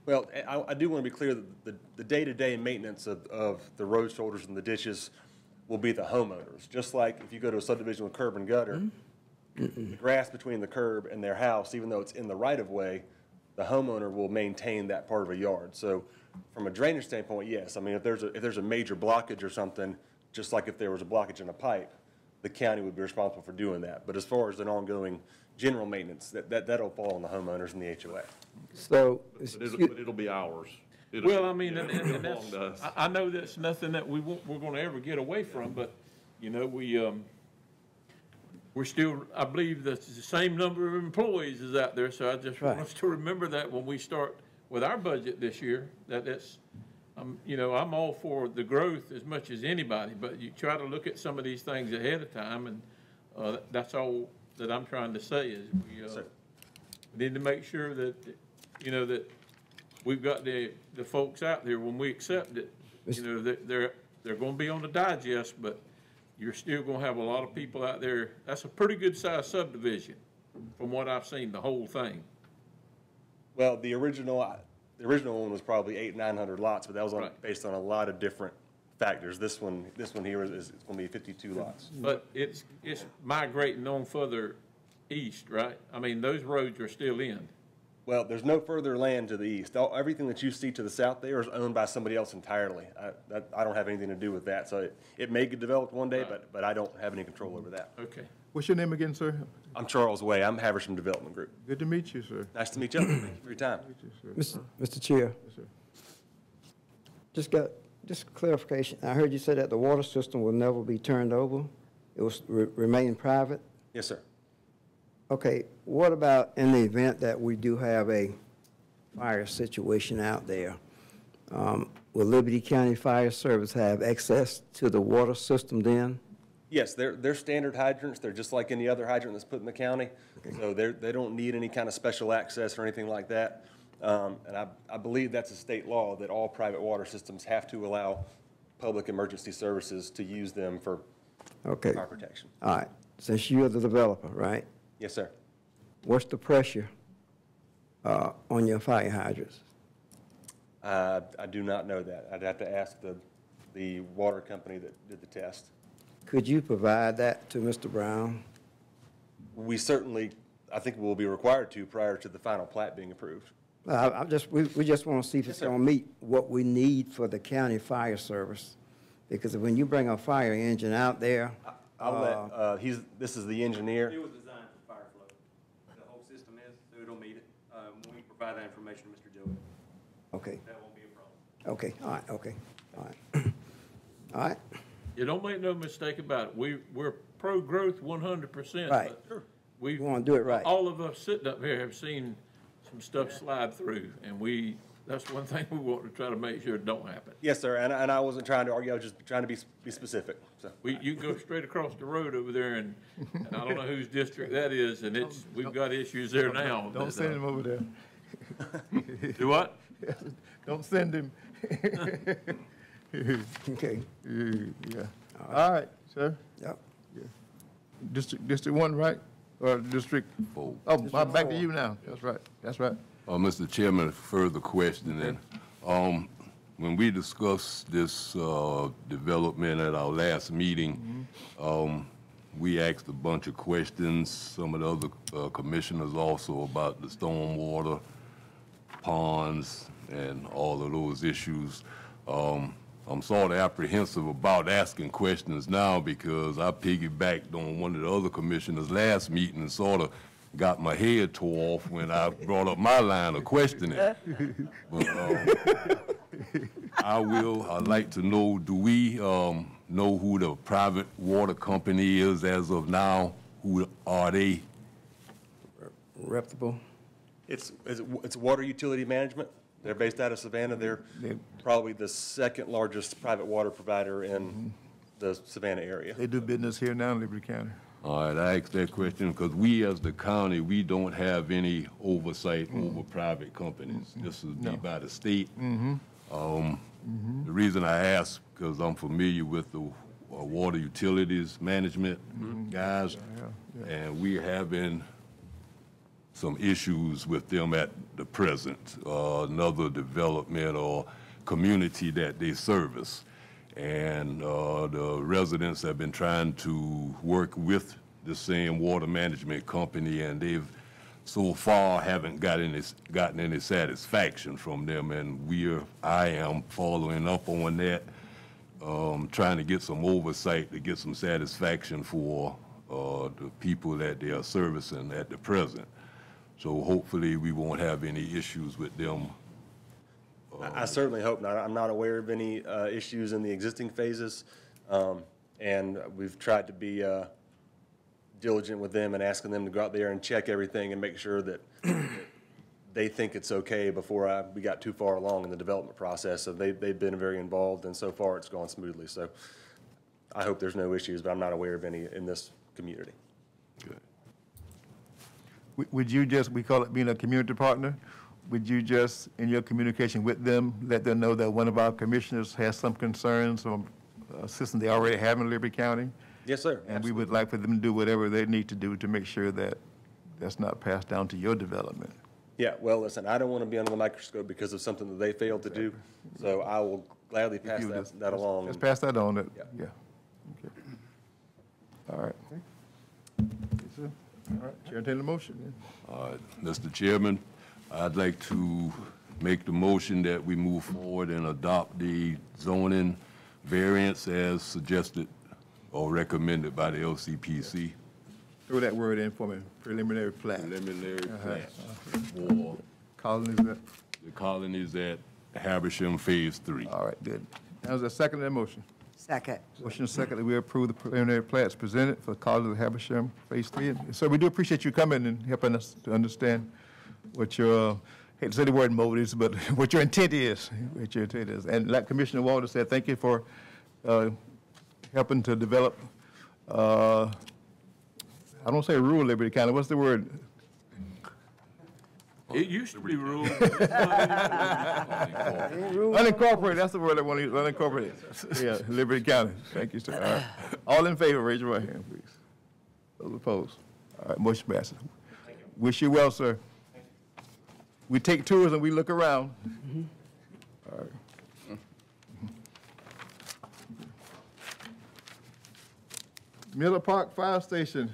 Speaker 15: Well, I, I do want to be clear that the, the day-to-day maintenance of, of the road shoulders and the ditches will be the homeowners. Just like if you go to a subdivision with curb and gutter, mm-hmm. the grass between the curb and their house, even though it's in the right-of-way, the homeowner will maintain that part of a yard. So from a drainage standpoint, yes, I mean, if there's a, if there's a major blockage or something, just like if there was a blockage in a pipe, the county would be responsible for doing that. But as far as an ongoing general maintenance, that, that, that'll fall on the homeowners and the HOA.
Speaker 4: So,
Speaker 2: but it'll, but it'll be ours. It'll-
Speaker 5: well, I mean, and, and and that's. I, I know that's nothing that we won't, we're gonna ever get away from, but, you know, we, um, we're still, I believe that's the same number of employees is out there, so I just want
Speaker 4: Right.
Speaker 5: us to remember that when we start with our budget this year, that that's, um, you know, I'm all for the growth as much as anybody, but you try to look at some of these things ahead of time, and, uh, that's all that I'm trying to say is we, uh, need to make sure that, you know, that we've got the, the folks out there, when we accept it, you know, they're, they're, they're gonna be on the digest, but you're still gonna have a lot of people out there. That's a pretty good sized subdivision, from what I've seen, the whole thing.
Speaker 15: Well, the original, uh, the original one was probably eight, nine hundred lots, but that was on,
Speaker 5: Right.
Speaker 15: based on a lot of different factors. This one, this one here is, is gonna be fifty-two lots.
Speaker 5: But it's, it's migrating on further east, right? I mean, those roads are still in.
Speaker 15: Well, there's no further land to the east. All, everything that you see to the south there is owned by somebody else entirely. I, that, I don't have anything to do with that, so it, it may get developed one day, but, but I don't have any control over that.
Speaker 5: Okay.
Speaker 1: What's your name again, sir?
Speaker 15: I'm Charles Way, I'm Habersham Development Group.
Speaker 1: Good to meet you, sir.
Speaker 15: Nice to meet you, thank you for your time.
Speaker 4: Mr. Mr. Chair,
Speaker 1: Yes, sir.
Speaker 4: just got, just clarification. I heard you say that the water system will never be turned over. It will re- remain private.
Speaker 15: Yes, sir.
Speaker 4: Okay, what about in the event that we do have a fire situation out there? Um, Will Liberty County Fire Service have access to the water system then?
Speaker 15: Yes, they're, they're standard hydrants. They're just like any other hydrant that's put in the county. So they're, they don't need any kind of special access or anything like that. Um, and I, I believe that's a state law that all private water systems have to allow public emergency services to use them for
Speaker 4: Okay,
Speaker 15: fire protection.
Speaker 4: all right. Since you're the developer, right?
Speaker 15: Yes, sir.
Speaker 4: What's the pressure uh, on your fire hydrants?
Speaker 15: Uh, I do not know that. I'd have to ask the, the water company that did the test.
Speaker 4: Could you provide that to Mr. Brown?
Speaker 15: We certainly, I think we'll be required to prior to the final plat being approved.
Speaker 4: I, I just, we, we just want to see if it's
Speaker 15: Yes, sir.
Speaker 4: going to meet what we need for the county fire service. Because when you bring a fire engine out there,
Speaker 15: I'll let, uh, he's, this is the engineer.
Speaker 12: It was designed for fire flow. The whole system is, so it'll meet it. Um, when provide that information to Mr. Joey,
Speaker 4: okay,
Speaker 12: that won't be a problem.
Speaker 4: okay, all right, okay, all right. <clears throat> All right,
Speaker 5: You don't make no mistake about it. We, we're pro-growth one hundred percent.
Speaker 4: Right.
Speaker 5: We.
Speaker 4: We wanna do it right.
Speaker 5: All of us sitting up here have seen some stuff slide through, and we, that's one <laughs> thing we want to try to make sure it don't happen.
Speaker 15: Yes, sir, and, and I wasn't trying to argue, I was just trying to be, be specific, so.
Speaker 5: We, you can go straight across the road over there, and, and I don't know whose district that is, and it's, we've got issues there now.
Speaker 1: Don't send
Speaker 5: uh,
Speaker 1: him over there. <laughs>
Speaker 5: Do what?
Speaker 1: Don't send him.
Speaker 4: okay,
Speaker 1: Yeah. All right, sir.
Speaker 4: yep.
Speaker 1: District, District One, right? Or District?
Speaker 9: Four.
Speaker 1: Oh, my- back to you now. That's right, that's right.
Speaker 9: Uh, Mr. Chairman, further questioning. Um, when we discussed this, uh, development at our last meeting, um, we asked a bunch of questions, some of the other, uh, commissioners also about the stormwater, ponds, and all of those issues. Um, I'm sort of apprehensive about asking questions now because I piggybacked on one of the other commissioners' last meeting and sort of got my head tore off when I brought up my line of questioning. <laughs> But, um, I will, I'd like to know, do we, um, know who the private water company is as of now? Who are they?
Speaker 4: Reputable,
Speaker 15: It's, it's, it's water utility management. They're based out of Savannah. They're probably the second largest private water provider in mm-hmm. the Savannah area.
Speaker 1: They do business here now in Liberty County.
Speaker 9: All right, I asked that question because we, as the county, we don't have any oversight mm. over private companies. Mm-hmm. This is be by the state. Mm-hmm. Um, The reason I ask, because I'm familiar with the uh, water utilities management guys, and we have having some issues with them at the present, uh, another development or community that they service. And uh, the residents have been trying to work with the same water management company, and they've so far haven't got any, gotten any satisfaction from them. And we're, I am following up on that, um, trying to get some oversight to get some satisfaction for uh, the people that they are servicing at the present. So hopefully, we won't have any issues with them.
Speaker 15: I I certainly hope not. I'm not aware of any uh, issues in the existing phases. Um, And we've tried to be uh, diligent with them and asking them to go out there and check everything and make sure that <clears throat> they think it's okay before I, we got too far along in the development process. So they, they've been very involved, and so far, it's gone smoothly. So I hope there's no issues, but I'm not aware of any in this community.
Speaker 1: W- Would you just, we call it being a community partner, would you just, in your communication with them, let them know that one of our commissioners has some concerns on uh, a system they already have in Liberty County?
Speaker 15: Yes, sir.
Speaker 1: And we would like for them to do whatever they need to do to make sure that that's not passed down to your development.
Speaker 15: Yeah, well, listen, I don't want to be under the microscope because of something that they failed to do, so I will gladly pass that,
Speaker 1: just-
Speaker 15: that along.
Speaker 1: Let's pass that on, that-
Speaker 15: Yeah.
Speaker 1: yeah. Okay. All right. Yes, sir. All right, Chair, entertain the motion
Speaker 9: right, Mr. Chairman, I'd like to make the motion that we move forward and adopt the zoning variance as suggested or recommended by the LCPC.
Speaker 1: Throw that word in for me, preliminary plat.
Speaker 9: Preliminary
Speaker 1: Uh-huh.
Speaker 9: plat for
Speaker 1: Colonies, that,
Speaker 9: the colonies at Habersham Phase Three.
Speaker 1: all right, good. That was a second to that motion?
Speaker 6: Second.
Speaker 1: Motion second that we approve the preliminary plats presented for the Colonies at Habersham Phase Three. And So we do appreciate you coming and helping us to understand what your, hate to say the word motives, but <laughs> what your intent is, what your intent is. And like Commissioner Walter said, thank you for uh, helping to develop, uh, I don't say rural Liberty County, what's the word?
Speaker 5: It used to be ruled. <laughs>
Speaker 1: Unincorporated, that's the word I want to use, unincorporated. Yeah, Liberty County. Thank you, sir. All right. All in favor, raise your right hand, please. Those opposed? All right, motion passes. Wish you well, sir. We take tours and we look around. All right. Miller Park Fire Station.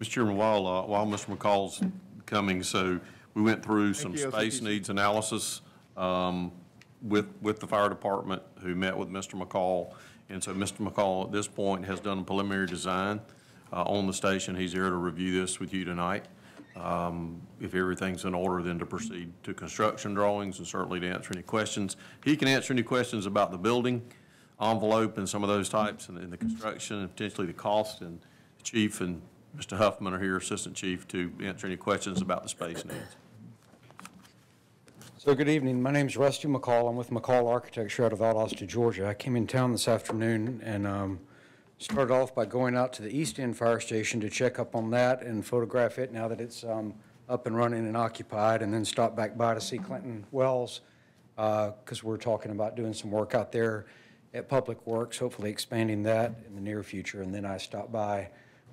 Speaker 2: Mr. Chairman, while, uh, while Mr. McCall's coming, so we went through some
Speaker 1: you,
Speaker 2: space needs analysis um, with, with the fire department, who met with Mr. McCall. And so Mr. McCall, at this point, has done a preliminary design uh, on the station. He's here to review this with you tonight. Um, If everything's in order, then to proceed to construction drawings and certainly to answer any questions. He can answer any questions about the building envelope and some of those types and and the construction and potentially the cost. And the chief and Mr. Huffman are here, Assistant Chief, to answer any questions about the space needs.
Speaker 16: So good evening. My name is Rusty McCall. I'm with McCall Architecture out of Valdosta, Georgia. I came in town this afternoon and um, started off by going out to the East End Fire Station to check up on that and photograph it now that it's um, up and running and occupied, and then stopped back by to see Clinton Wells because we're talking about doing some work out there at Public Works, hopefully expanding that in the near future. And then I stopped by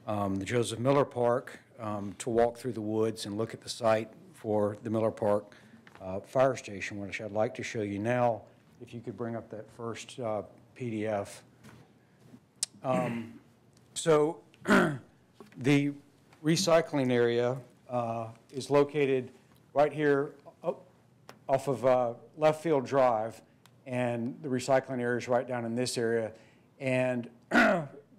Speaker 16: um, the Joseph Miller Park um, to walk through the woods and look at the site for the Miller Park uh, Fire Station, which I'd like to show you now. If you could bring up that first uh, PDF. Um, So <clears throat> the recycling area uh, is located right here off of uh, Left Field Drive, and the recycling area is right down in this area. And <clears throat>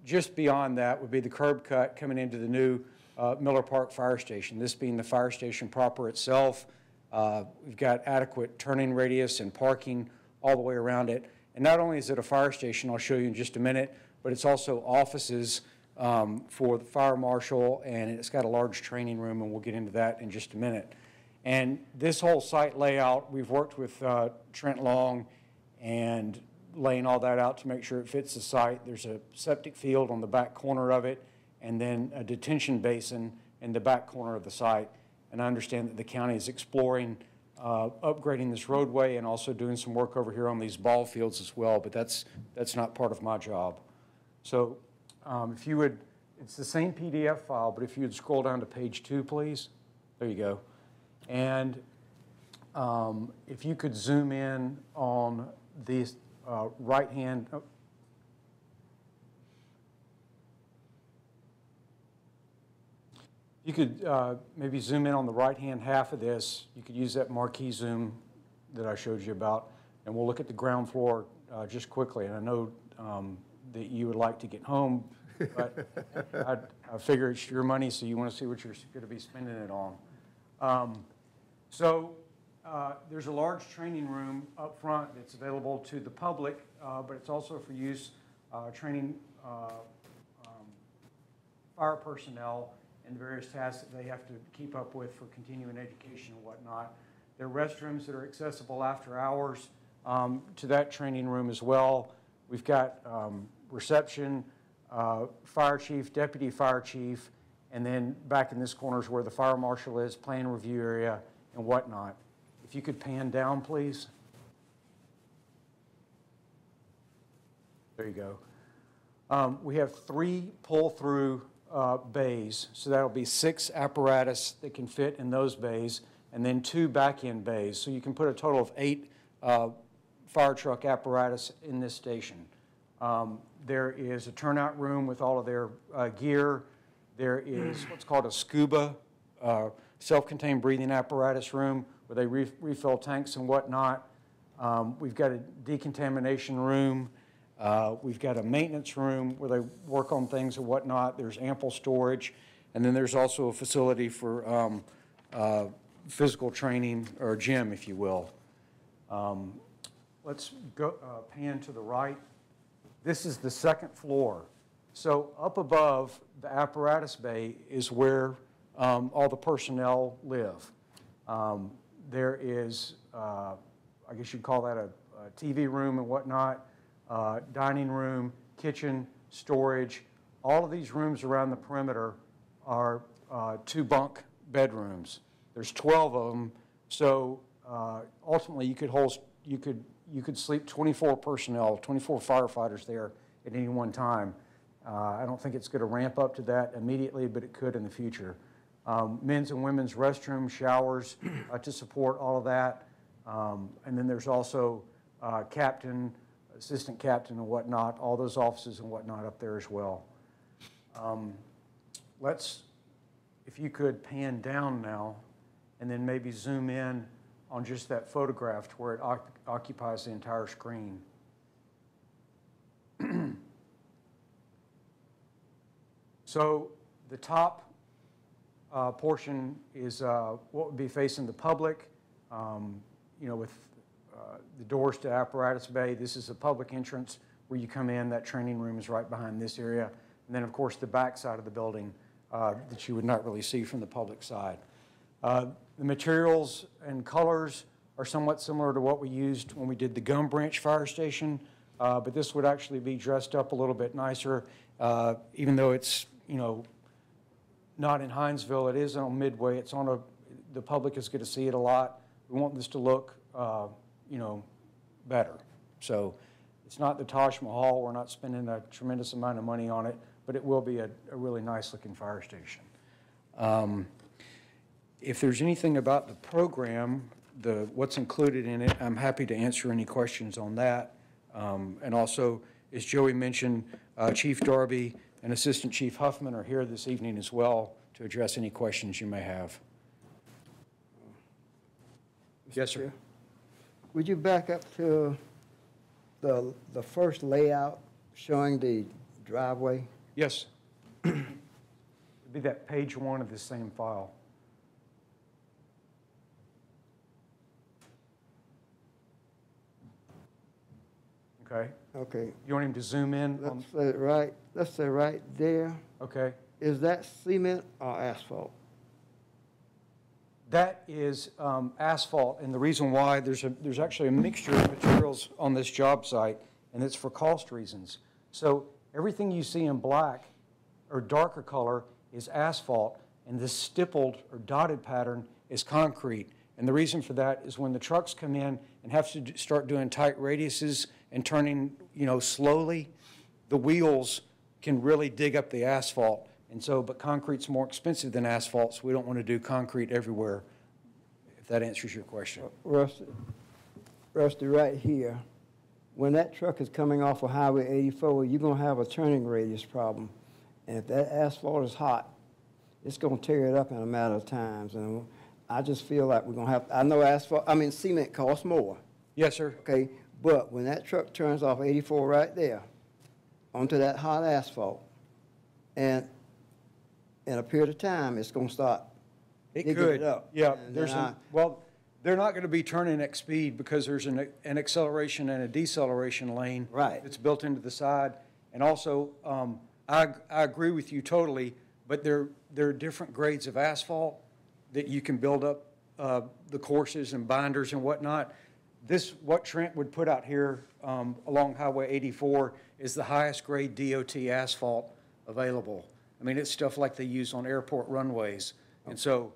Speaker 16: just beyond that would be the curb cut coming into the new uh, Miller Park Fire Station, this being the fire station proper itself. Uh, We've got adequate turning radius and parking all the way around it. And not only is it a fire station, I'll show you in just a minute, but it's also offices um, for the fire marshal, and it's got a large training room, and we'll get into that in just a minute. And this whole site layout, we've worked with uh, Trent Long and laying all that out to make sure it fits the site. There's a septic field on the back corner of it, and then a detention basin in the back corner of the site. And I understand that the county is exploring uh, upgrading this roadway and also doing some work over here on these ball fields as well, but that's, that's not part of my job. So um, if you would, it's the same PDF file, but if you would scroll down to page two, please. There you go. And um, if you could zoom in on the uh, right-hand, oh. you could uh, maybe zoom in on the right-hand half of this. You could use that marquee zoom that I showed you about, and we'll look at the ground floor uh, just quickly. And I know um, that you would like to get home, but <laughs> I, I figure it's your money, so you want to see what you're going to be spending it on. Um, so uh, there's a large training room up front that's available to the public, uh, but it's also for use uh, training uh, um, fire personnel and various tasks that they have to keep up with for continuing education and whatnot. There are restrooms that are accessible after hours um, to that training room as well. We've got um, reception, uh, fire chief, deputy fire chief, and then back in this corner is where the fire marshal is, plan review area and whatnot. If you could pan down, please. There you go. Um, we have three pull-through uh, bays, so that'll be six apparatus that can fit in those bays, and then two back-end bays. So you can put a total of eight uh, fire truck apparatus in this station. Um, there is a turnout room with all of their uh, gear. There is what's called a scuba, uh, self-contained breathing apparatus room where they re refill tanks and whatnot. Um, we've got a decontamination room. Uh, we've got a maintenance room where they work on things and whatnot. There's ample storage. And then there's also a facility for um, uh, physical training, or gym, if you will. Um, let's go uh, pan to the right. This is the second floor. So up above the apparatus bay is where um, all the personnel live. Um, there is, uh, I guess you'd call that a, a TV room and whatnot, uh, dining room, kitchen, storage. All of these rooms around the perimeter are uh, two bunk bedrooms. There's 12 of them, so uh, ultimately you could hold, you could, you could sleep 24 personnel, 24 firefighters there at any one time. Uh, I don't think it's going to ramp up to that immediately, but it could in the future. Um, Men's and women's restrooms, showers uh, to support all of that. Um, And then there's also uh, captain, assistant captain and whatnot, all those offices and whatnot up there as well. Um, Let's, if you could pan down now, and then maybe zoom in on just that photograph to where it oc- occupies the entire screen. <clears throat> So the top uh, portion is uh, what would be facing the public, um, you know, with uh, the doors to apparatus bay. This is a public entrance where you come in. That training room is right behind this area. And then, of course, the back side of the building uh, that you would not really see from the public side. The materials and colors are somewhat similar to what we used when we did the Gum Branch Fire Station, uh, but this would actually be dressed up a little bit nicer, uh, even though it's, you know, not in Hinesville, it is on Midway, it's on a, the public is going to see it a lot. We want this to look, uh, you know, better. So it's not the Taj Mahal, we're not spending a tremendous amount of money on it, but it will be a, a really nice-looking fire station. Um, If there's anything about the program, the, what's included in it, I'm happy to answer any questions on that. Um, And also, as Joey mentioned, uh, Chief Darby and Assistant Chief Huffman are here this evening as well to address any questions you may have. Yes, sir.
Speaker 7: Would you back up to the, the first layout showing the driveway?
Speaker 16: Yes. It'd be that page one of the same file. Okay?
Speaker 7: Okay,
Speaker 16: You want him to zoom in?
Speaker 7: let's say right, let's say right there.
Speaker 16: Okay.
Speaker 7: Is that cement or asphalt?
Speaker 16: That is um, asphalt, and the reason why, there's a, there's actually a mixture of materials on this job site, and it's for cost reasons. So everything you see in black or darker color is asphalt, and this stippled or dotted pattern is concrete. And the reason for that is when the trucks come in and have to start doing tight radiuses and turning, you know, slowly, the wheels can really dig up the asphalt. And so, but concrete's more expensive than asphalt, so we don't want to do concrete everywhere, if that answers your question.
Speaker 7: Rusty, Rusty, right here, when that truck is coming off of Highway 84, you're gonna have a turning radius problem. And if that asphalt is hot, it's gonna tear it up in a matter of times. And I just feel like we're gonna have, I know asphalt, I mean, cement costs more,
Speaker 16: Yes, sir.
Speaker 7: okay? But when that truck turns off 84 right there, onto that hot asphalt, and in a period of time, it's gonna start
Speaker 16: It could,
Speaker 7: it up.
Speaker 16: yeah.
Speaker 7: And
Speaker 16: There's,
Speaker 7: I-
Speaker 16: well, they're not going to be turning at speed because there's an, an acceleration and a deceleration lane.
Speaker 7: Right.
Speaker 16: That's built into the side. And also, um, I, I agree with you totally, but there, there are different grades of asphalt that you can build up, uh, the courses and binders and whatnot. This, what Trent would put out here, um, along Highway 84 is the highest grade DOT asphalt available. I mean, it's stuff like they use on airport runways. And so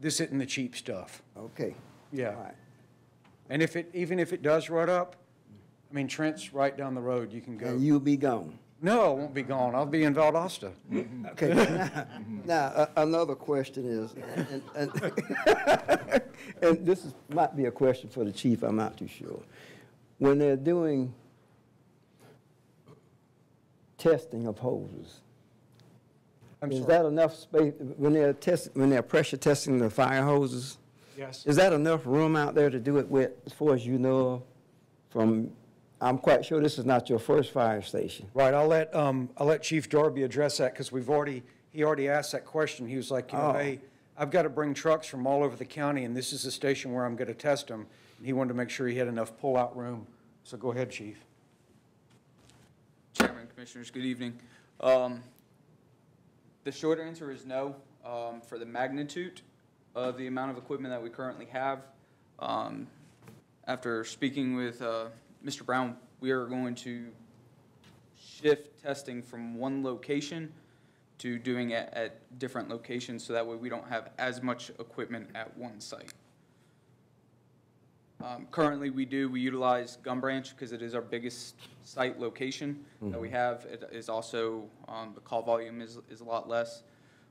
Speaker 16: this isn't the cheap stuff.
Speaker 7: Okay.
Speaker 16: Yeah.
Speaker 7: All right.
Speaker 16: And if it, even if it does rut up, I mean, Trent's right down the road, you can go.
Speaker 7: And you'll be gone.
Speaker 16: No, I won't be gone. I'll be in Valdosta. Mm-hmm.
Speaker 7: Okay, now- <laughs> <laughs> now, a- another question is, and, and, <laughs> and this is, might be a question for the chief, I'm not too sure. When they're doing testing of hoses,
Speaker 16: I'm
Speaker 7: is
Speaker 16: sorry.
Speaker 7: that enough space, when they're test, when they're pressure testing the fire hoses?
Speaker 16: Yes.
Speaker 7: Is that enough room out there to do it with, as far as you know, from, I'm quite sure this is not your first fire station.
Speaker 16: Right, I'll let, um, I'll let Chief Darby address that, because we've already, he already asked that question. He was like, you know,
Speaker 7: Oh.
Speaker 16: hey, I've got to bring trucks from all over the county, and this is the station where I'm going to test them. And he wanted to make sure he had enough pull-out room. So go ahead, Chief.
Speaker 17: Chairman, Commissioners, good evening. Um, The short answer is no. Um, For the magnitude of the amount of equipment that we currently have, um, after speaking with uh, Mr. Brown, we are going to shift testing from one location to doing it at different locations, so that way we don't have as much equipment at one site. Um, Currently, we do, we utilize Gum Branch because it is our biggest site location that we have. It is also, um, the call volume is, is a lot less.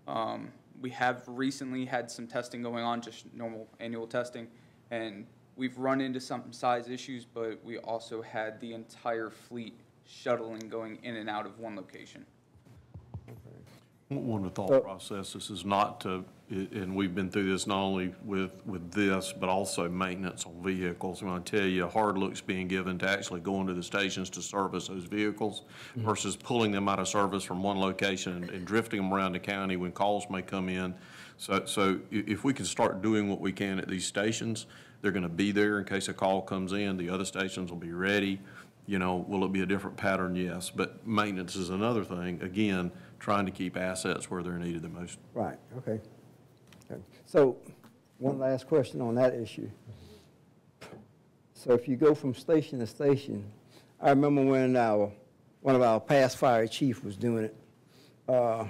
Speaker 17: Um, We have recently had some testing going on, just normal annual testing, and we've run into some size issues, but we also had the entire fleet shuttling going in and out of one location.
Speaker 2: One of the
Speaker 7: So-
Speaker 2: thought processes is not to, and we've been through this not only with, with this, but also maintenance on vehicles. I'm going to tell you, hard look's being given to actually going to the stations to service those vehicles mm-hmm. versus pulling them out of service from one location and- and drifting them around the county when calls may come in. So, so if we can start doing what we can at these stations, they're going to be there in case a call comes in. The other stations will be ready. You know, will it be a different pattern? Yes. But maintenance is another thing. Again, trying to keep assets where they're needed the most.
Speaker 7: Right, okay. Okay. So, one last question on that issue. So if you go from station to station, I remember when our, one of our past fire chief was doing it. uh,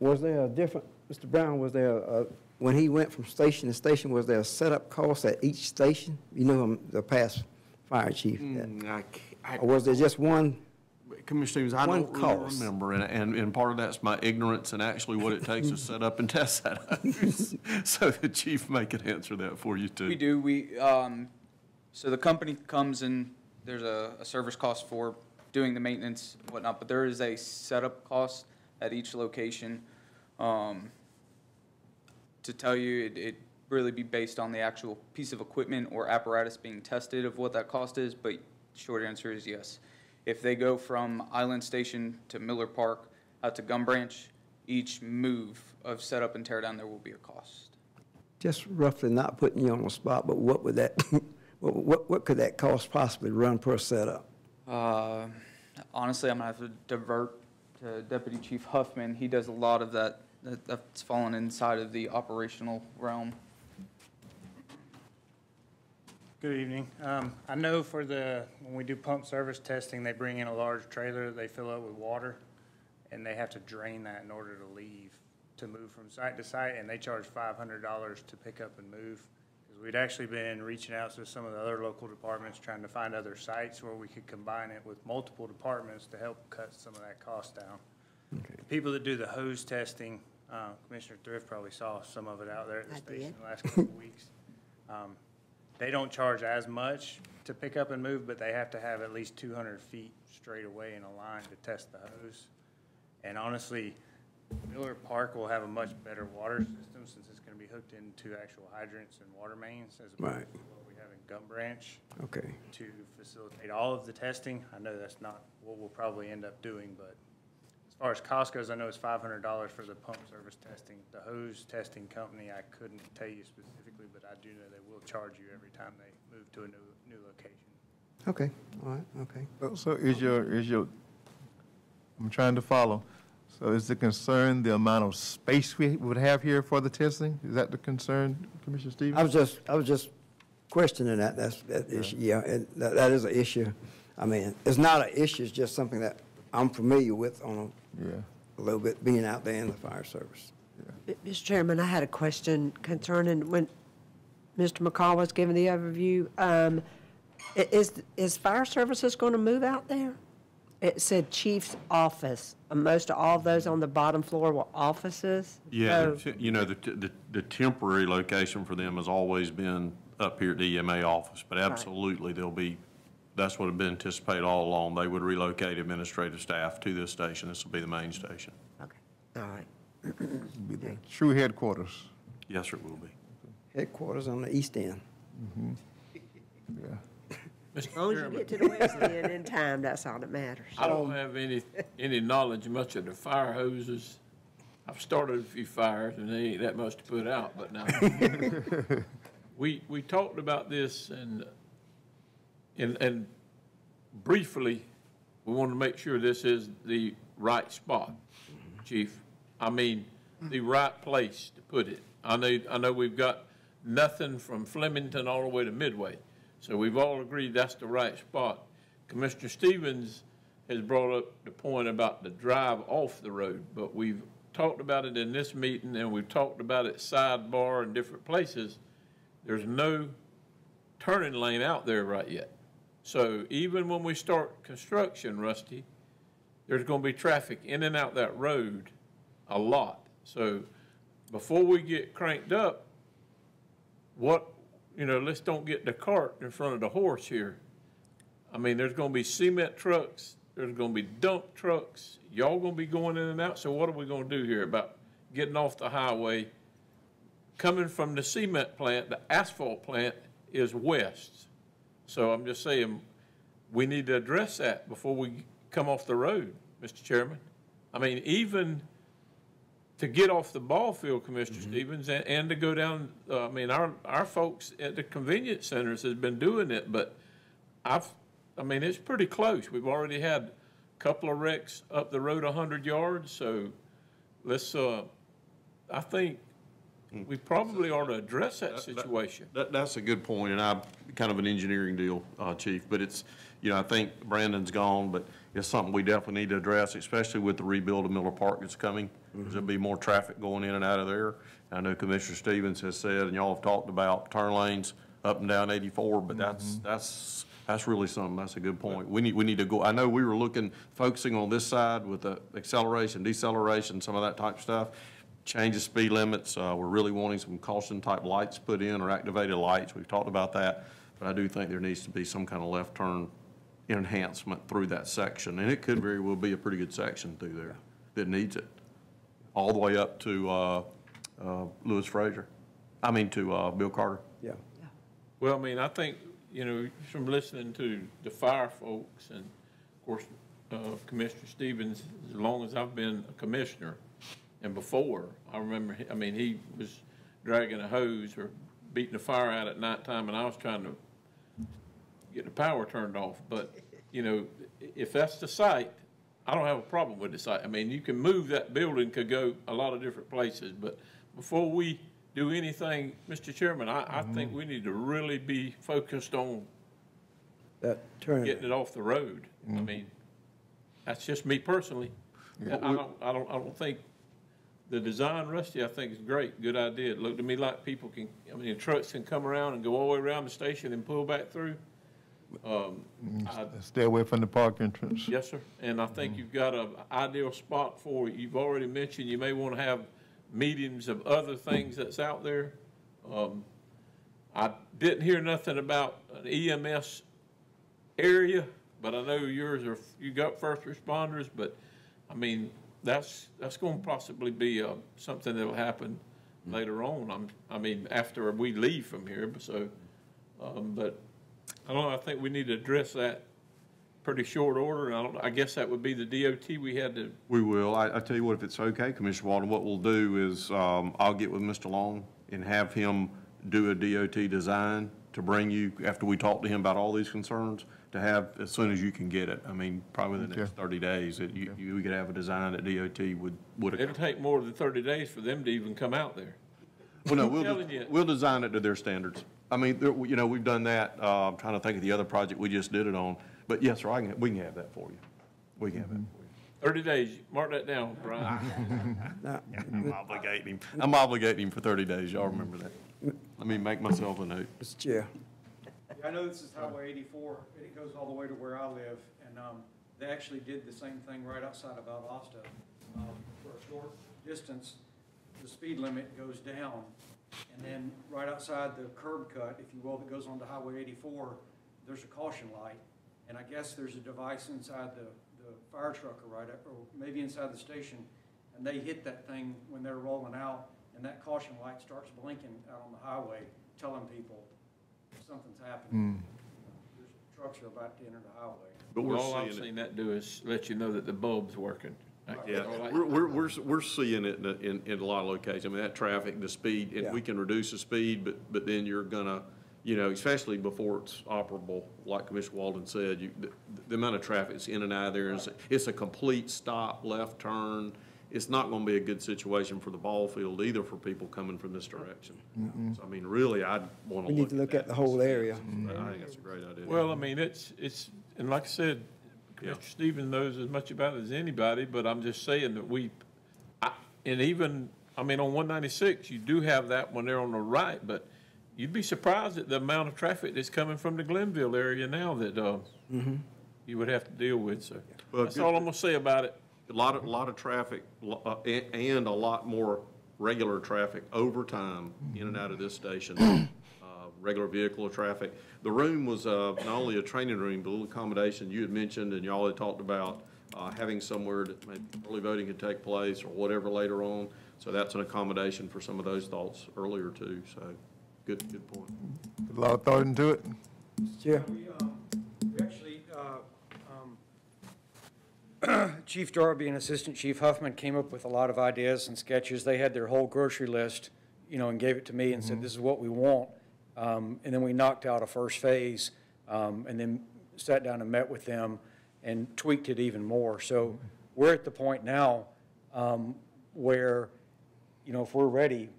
Speaker 7: Was there a different, Mr. Brown, was there, a- when he went from station to station, was there a setup cost at each station? You know him, the past fire chief?
Speaker 2: Mm, I ca-
Speaker 7: Or was there just one?
Speaker 2: Commissioner Stevens, I
Speaker 7: One
Speaker 2: don't really
Speaker 7: cost.
Speaker 2: remember, and, and, and part of that's my ignorance and actually what it takes to set up and test that hose. <laughs> So the chief may could answer that for you too.
Speaker 17: We do, we, um, so the company comes and there's a, a service cost for doing the maintenance and whatnot, but there is a setup cost at each location. Um, to tell you, it, it really be based on the actual piece of equipment or apparatus being tested of what that cost is, but short answer is yes. If they go from Island Station to Miller Park out to Gum Branch, each move of setup and tear down, there will be a cost.
Speaker 7: Just roughly, not putting you on the spot, but what would that, <laughs> what, what, what could that cost possibly run per setup?
Speaker 17: Uh, Honestly, I'm gonna have to divert to Deputy Chief Huffman. He does a lot of that, that- that's fallen inside of the operational realm.
Speaker 18: Good evening. Um, I know for the, when we do pump service testing, they bring in a large trailer, they fill up with water, and they have to drain that in order to leave, to move from site to site, and they charge five hundred dollars to pick up and move. Because we'd actually been reaching out to some of the other local departments, trying to find other sites where we could combine it with multiple departments to help cut some of that cost down. The People that do the hose testing, uh, Commissioner Thrift probably saw some of it out there at the
Speaker 6: I
Speaker 18: station
Speaker 6: did.
Speaker 18: the last couple of weeks. Um, They don't charge as much to pick up and move, but they have to have at least two hundred feet straight away in a line to test the hose. And honestly, Miller Park will have a much better water system since it's gonna be hooked into actual hydrants and water mains as opposed
Speaker 7: Right.
Speaker 18: to what we have in Gum Branch
Speaker 7: Okay.
Speaker 18: to facilitate all of the testing. I know that's not what we'll probably end up doing, but as far as cost goes, I know it's five hundred dollars for the pump service testing. The hose testing company, I couldn't tell you specifically, but I do know they will charge you every time they move to a new, new location.
Speaker 7: Okay, all right, okay.
Speaker 1: So- So is your, is your, I'm trying to follow. So is the concern the amount of space we would have here for the testing? Is that the concern, Commissioner Stevens?
Speaker 7: I was just, I was just questioning that, that's, that issue, yeah, and that, that is an issue. I mean, it's not an issue, it's just something that I'm familiar with on
Speaker 1: Yeah.
Speaker 7: a, a little bit, being out there in the fire service.
Speaker 6: Mr. Chairman, I had a question concerning when Mr. McCall was giving the overview. Um, Is, is fire services going to move out there? It said chief's office. and Most of all those on the bottom floor were offices.
Speaker 2: Yeah,
Speaker 6: So-
Speaker 2: the you know, the, the, the temporary location for them has always been up here at the EMA office, but absolutely, there'll be, that's what had been anticipated all along. They would relocate administrative staff to this station. This will be the main station.
Speaker 6: Okay, all right.
Speaker 1: Be the true headquarters.
Speaker 2: Yes, sir, it will be.
Speaker 7: Headquarters on the east end. Mm-hmm.
Speaker 1: Yeah. <laughs>
Speaker 6: As long as you get to the west end in time, that's all that matters.
Speaker 5: I don't have any, any knowledge much of the fire hoses. I've started a few fires and they ain't that much to put out, but now. <laughs> We, we talked about this and, and, and briefly, we want to make sure this is the right spot, chief. I mean, the right place to put it. I know, I know we've got nothing from Flemington all the way to Midway. So we've all agreed that's the right spot. Commissioner Stevens has brought up the point about the drive off the road, but we've talked about it in this meeting and we've talked about it sidebar in different places. There's no turning lane out there right yet. So even when we start construction, Rusty, there's gonna be traffic in and out that road a lot. So before we get cranked up, what, you know, let's don't get the cart in front of the horse here. I mean, there's gonna be cement trucks, there's gonna be dump trucks, y'all gonna be going in and out, so what are we gonna do here about getting off the highway? Coming from the cement plant, the asphalt plant is west. So I'm just saying, we need to address that before we come off the road, Mr. Chairman. I mean, even to get off the ball field, Commissioner Stevens, and, and to go down, uh, I mean, our, our folks at the convenience centers has been doing it, but I've, I mean, it's pretty close. We've already had a couple of wrecks up the road a hundred yards, so let's, uh, I think Mm. we probably ought to address that situation.
Speaker 2: That, that's a good point, and I, kind of an engineering deal, uh, Chief, but it's, you know, I think Brandon's gone, but it's something we definitely need to address, especially with the rebuild of Miller Park that's coming. 'cause There'll be more traffic going in and out of there. I know Commissioner Stevens has said, and y'all have talked about turn lanes up and down eighty-four, but that's, mm-hmm. that's, that's really something, that's a good point. We need, we need to go, I know we were looking, focusing on this side with the acceleration, deceleration, some of that type stuff. Change the speed limits, uh, we're really wanting some caution-type lights put in, or activated lights, we've talked about that. But I do think there needs to be some kind of left turn enhancement through that section, and it could very well be a pretty good section through there that needs it. All the way up to, uh, uh, Lewis Frazier, I mean, to, uh, Bill Carter.
Speaker 4: Yeah.
Speaker 5: Well, I mean, I think, you know, from listening to the fire folks and, of course, uh, Commissioner Stevens, as long as I've been a commissioner and before, I remember, I mean, he was dragging a hose or beating the fire out at nighttime and I was trying to get the power turned off. But, you know, if that's the site, I don't have a problem with the site. I mean, you can move that building, could go a lot of different places, but before we do anything, Mr. Chairman, I, I think mm-hmm. we need to really be focused on
Speaker 4: That turn.
Speaker 5: getting it off the road. I mm-hmm. mean, that's just me personally. I I don't, I don't, I don't think, the design, Rusty, I think is great, good idea. It looked to me like people can, I mean, trucks can come around and go all the way around the station and pull back through. Um, I,
Speaker 1: Stay away from the park entrance.
Speaker 5: Yes, sir. And I think you've got a ideal spot for it. You've already mentioned you may want to have meetings of other things that's out there. Um, I didn't hear nothing about an EMS area, but I know yours are, you got first responders, but, I mean, that's, that's going to possibly be, uh, something that'll happen later on. I'm, I mean, after we leave from here, but so, um, but I don't know, I think we need to address that pretty short order, I I guess that would be the DOT we had to,
Speaker 2: We will. I, I tell you what, if it's okay, Commissioner Walden, what we'll do is, um, I'll get with Mr. Long and have him do a DOT design to bring you, after we talk to him about all these concerns, to have as soon as you can get it. I mean, probably the next thirty days, that you, you, we could have a design that DOT would, would.
Speaker 5: it'll take more than thirty days for them to even come out there.
Speaker 2: Well, no, we'll,
Speaker 5: telling you.
Speaker 2: we'll design it to their standards. I mean, there, you know, we've done that, uh, I'm trying to think of the other project we just did it on. But yes, sir, I can, we can have that for you. We can have that for you.
Speaker 5: Thirty days, mark that down, Brian. <laughs>
Speaker 2: I'm obligating him, I'm obligating him for thirty days, y'all remember that. Let me make myself a note.
Speaker 4: Mr. Chair.
Speaker 10: I know this is Highway 84, and it goes all the way to where I live, and um, they actually did the same thing right outside of Valdosta. Um, For a short distance, the speed limit goes down, and then right outside the curb cut, if you will, that goes onto Highway 84, there's a caution light, and I guess there's a device inside the, the fire truck or right, up- or maybe inside the station, and they hit that thing when they're rolling out, and that caution light starts blinking out on the highway, telling people something's happening. Hmm. There's Trucks are about to enter the highway.
Speaker 2: But we're
Speaker 5: All I've
Speaker 2: seeing it.
Speaker 5: seen that do is let you know that the bulb's working.
Speaker 2: Yeah,
Speaker 5: All I-
Speaker 2: we're, we're, we're, we're seeing it in, in, in a lot of locations. I mean, that traffic, the speed, and we can reduce the speed, but, but then you're gonna, you know, especially before it's operable, like Commissioner Walden said, you, the, the amount of traffic that's in and out of there is, it's a complete stop, left turn. It's not gonna be a good situation for the ball field either for people coming from this direction. So, I mean, really, I'd wanna
Speaker 4: We
Speaker 2: look
Speaker 4: need to look at the whole area.
Speaker 2: I think that's a great idea.
Speaker 5: Well, I mean, it's, it's, and like I said, Commissioner Stevens knows as much about it as anybody, but I'm just saying that we, I- and even, I mean, on one ninety-six, you do have that when they're on the right, but you'd be surprised at the amount of traffic that's coming from the Glennville area now that, uh,
Speaker 4: Mhm.
Speaker 5: you would have to deal with, so.
Speaker 2: Well,
Speaker 5: That's
Speaker 2: good-
Speaker 5: all I'm gonna say about it.
Speaker 2: A lot of, lot of traffic, uh, and a lot more regular traffic over time in and out of this station. Uh, Regular vehicle traffic. The room was uh, not only a training room, but a little accommodation you had mentioned and y'all had talked about uh, having somewhere that maybe early voting could take place or whatever later on. So that's an accommodation for some of those thoughts earlier too. So good, good point.
Speaker 1: A lot of thought into it.
Speaker 4: Chair?
Speaker 16: We, um, we actually, um, <clears throat> Chief Darby and Assistant Chief Huffman came up with a lot of ideas and sketches. They had their whole grocery list, you know, and gave it to me and said, this is what we want. Um, and then we knocked out a first phase, um, and then sat down and met with them and tweaked it even more. So we're at the point now, um, where, you know, if we're ready,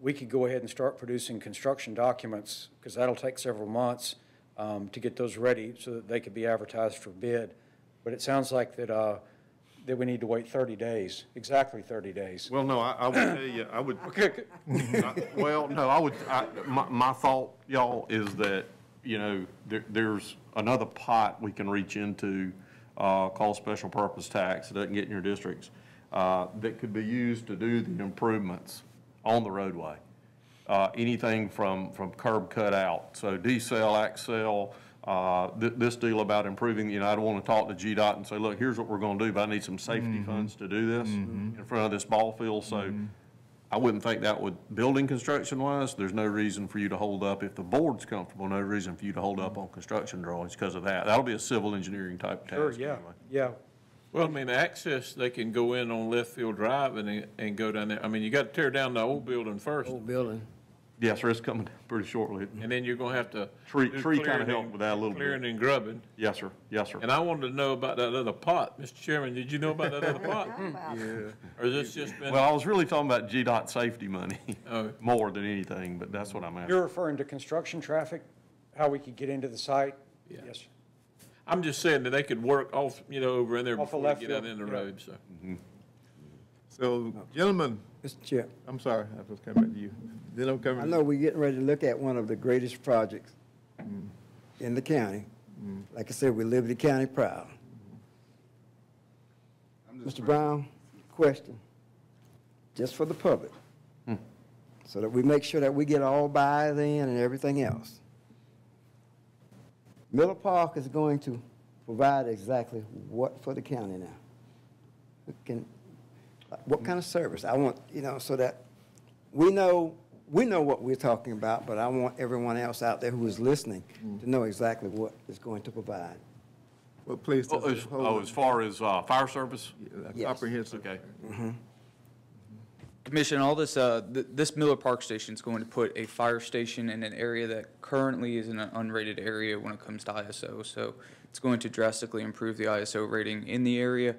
Speaker 16: we could go ahead and start producing construction documents, because that'll take several months um, to get those ready so that they could be advertised for bid. But it sounds like that, uh, that we need to wait 30 days, exactly 30 days.
Speaker 2: Well, no, I, I would tell you, I would. <laughs> I- Well, no, I would, I, my, my thought, y'all, is that, you know, there, there's another pot we can reach into, uh, called special purpose tax, it doesn't get in your districts, uh, that could be used to do the improvements on the roadway. Uh, anything from, from curb cut out, so decel, accel, uh, thi- this deal about improving, you know, I don't want to talk to GDOT and say, look, here's what we're going to do, but I need some safety mm-hmm. funds to do this mm-hmm. in front of this ball field, so mm-hmm. I wouldn't think that would, building construction wise, there's no reason for you to hold up, if the board's comfortable, no reason for you to hold up on construction drawings because of that. That'll be a civil engineering type task.
Speaker 16: Sure, yeah,
Speaker 2: anyway.
Speaker 16: yeah.
Speaker 5: Well, I mean, the access, they can go in on left field drive and, and go down there. I mean, you got to tear down the old building first.
Speaker 4: Old building.
Speaker 2: Yes, sir, it's coming pretty shortly.
Speaker 5: And then you're gonna have to.
Speaker 2: Tree-
Speaker 5: do
Speaker 2: tree kinda
Speaker 5: clearing
Speaker 2: helped
Speaker 5: and-
Speaker 2: with that a little bit.
Speaker 5: Clearing and grubbing.
Speaker 2: Yes, sir, yes, sir.
Speaker 5: And I wanted to know about that other pot. Mr. Chairman, did you know about that other pot? <laughs>
Speaker 2: Yeah.
Speaker 5: Or is this just been?
Speaker 2: Well, I was really talking about GDOT safety money,
Speaker 5: Oh. <laughs>
Speaker 2: more than anything, but that's what I'm asking.
Speaker 16: You're referring to construction traffic, how we could get into the site?
Speaker 5: Yeah.
Speaker 16: Yes.
Speaker 5: I'm just saying that they could work off, you know, over in there
Speaker 16: Off the
Speaker 5: before you
Speaker 16: left
Speaker 5: get out
Speaker 16: field,
Speaker 5: in the
Speaker 16: yeah.
Speaker 5: road, so. Mm-hmm.
Speaker 1: So, gentlemen,
Speaker 7: Mr. Chair,
Speaker 1: I'm sorry, I was coming back to you. Then I'm coming.
Speaker 7: I know we're getting ready to look at one of the greatest projects mm. in the county. Mm. Like I said, we're the County proud. Mr. Brown, question, just for the public, hmm. so that we make sure that we get all buy-in and everything else. Miller Park is going to provide exactly what for the county now? Can, what kind of service? I want, you know, so that we know, we know what we're talking about, but I want everyone else out there who is listening to know exactly what it's going to provide.
Speaker 1: What place
Speaker 2: Oh,
Speaker 1: does
Speaker 2: as,
Speaker 1: it
Speaker 2: oh,
Speaker 1: hold?
Speaker 2: as far as, uh, fire service?
Speaker 7: Yes.
Speaker 1: Comprehensive.
Speaker 2: Okay.
Speaker 17: Commission, all this, uh, th- this Miller Park Station is going to put a fire station in an area that currently is in an unrated area when it comes to ISO. So it's going to drastically improve the ISO rating in the area,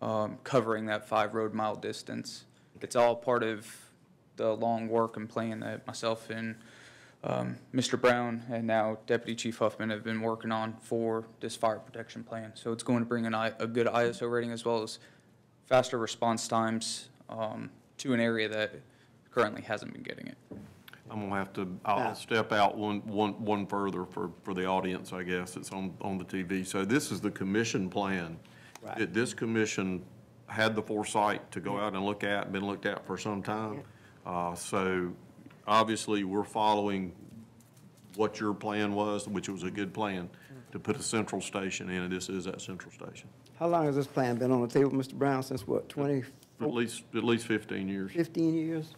Speaker 17: um, covering that five road mile distance. It's all part of the long work and plan that myself and um, Mr. Brown and now Deputy Chief Huffman have been working on for this fire protection plan. So it's going to bring an I, a good ISO rating as well as faster response times um, to an area that currently hasn't been getting it.
Speaker 2: I'm gonna have to, I'll step out one, one, one further for, for the audience, I guess, it's on, on the TV. So this is the commission plan. that This commission had the foresight to go out and look at, been looked at for some time. Uh, so obviously, we're following what your plan was, which was a good plan, to put a central station in, and this is that central station.
Speaker 7: How long has this plan been on the table, Mr. Brown, since what, 20,
Speaker 2: At least, at least fifteen years.
Speaker 7: 15 years?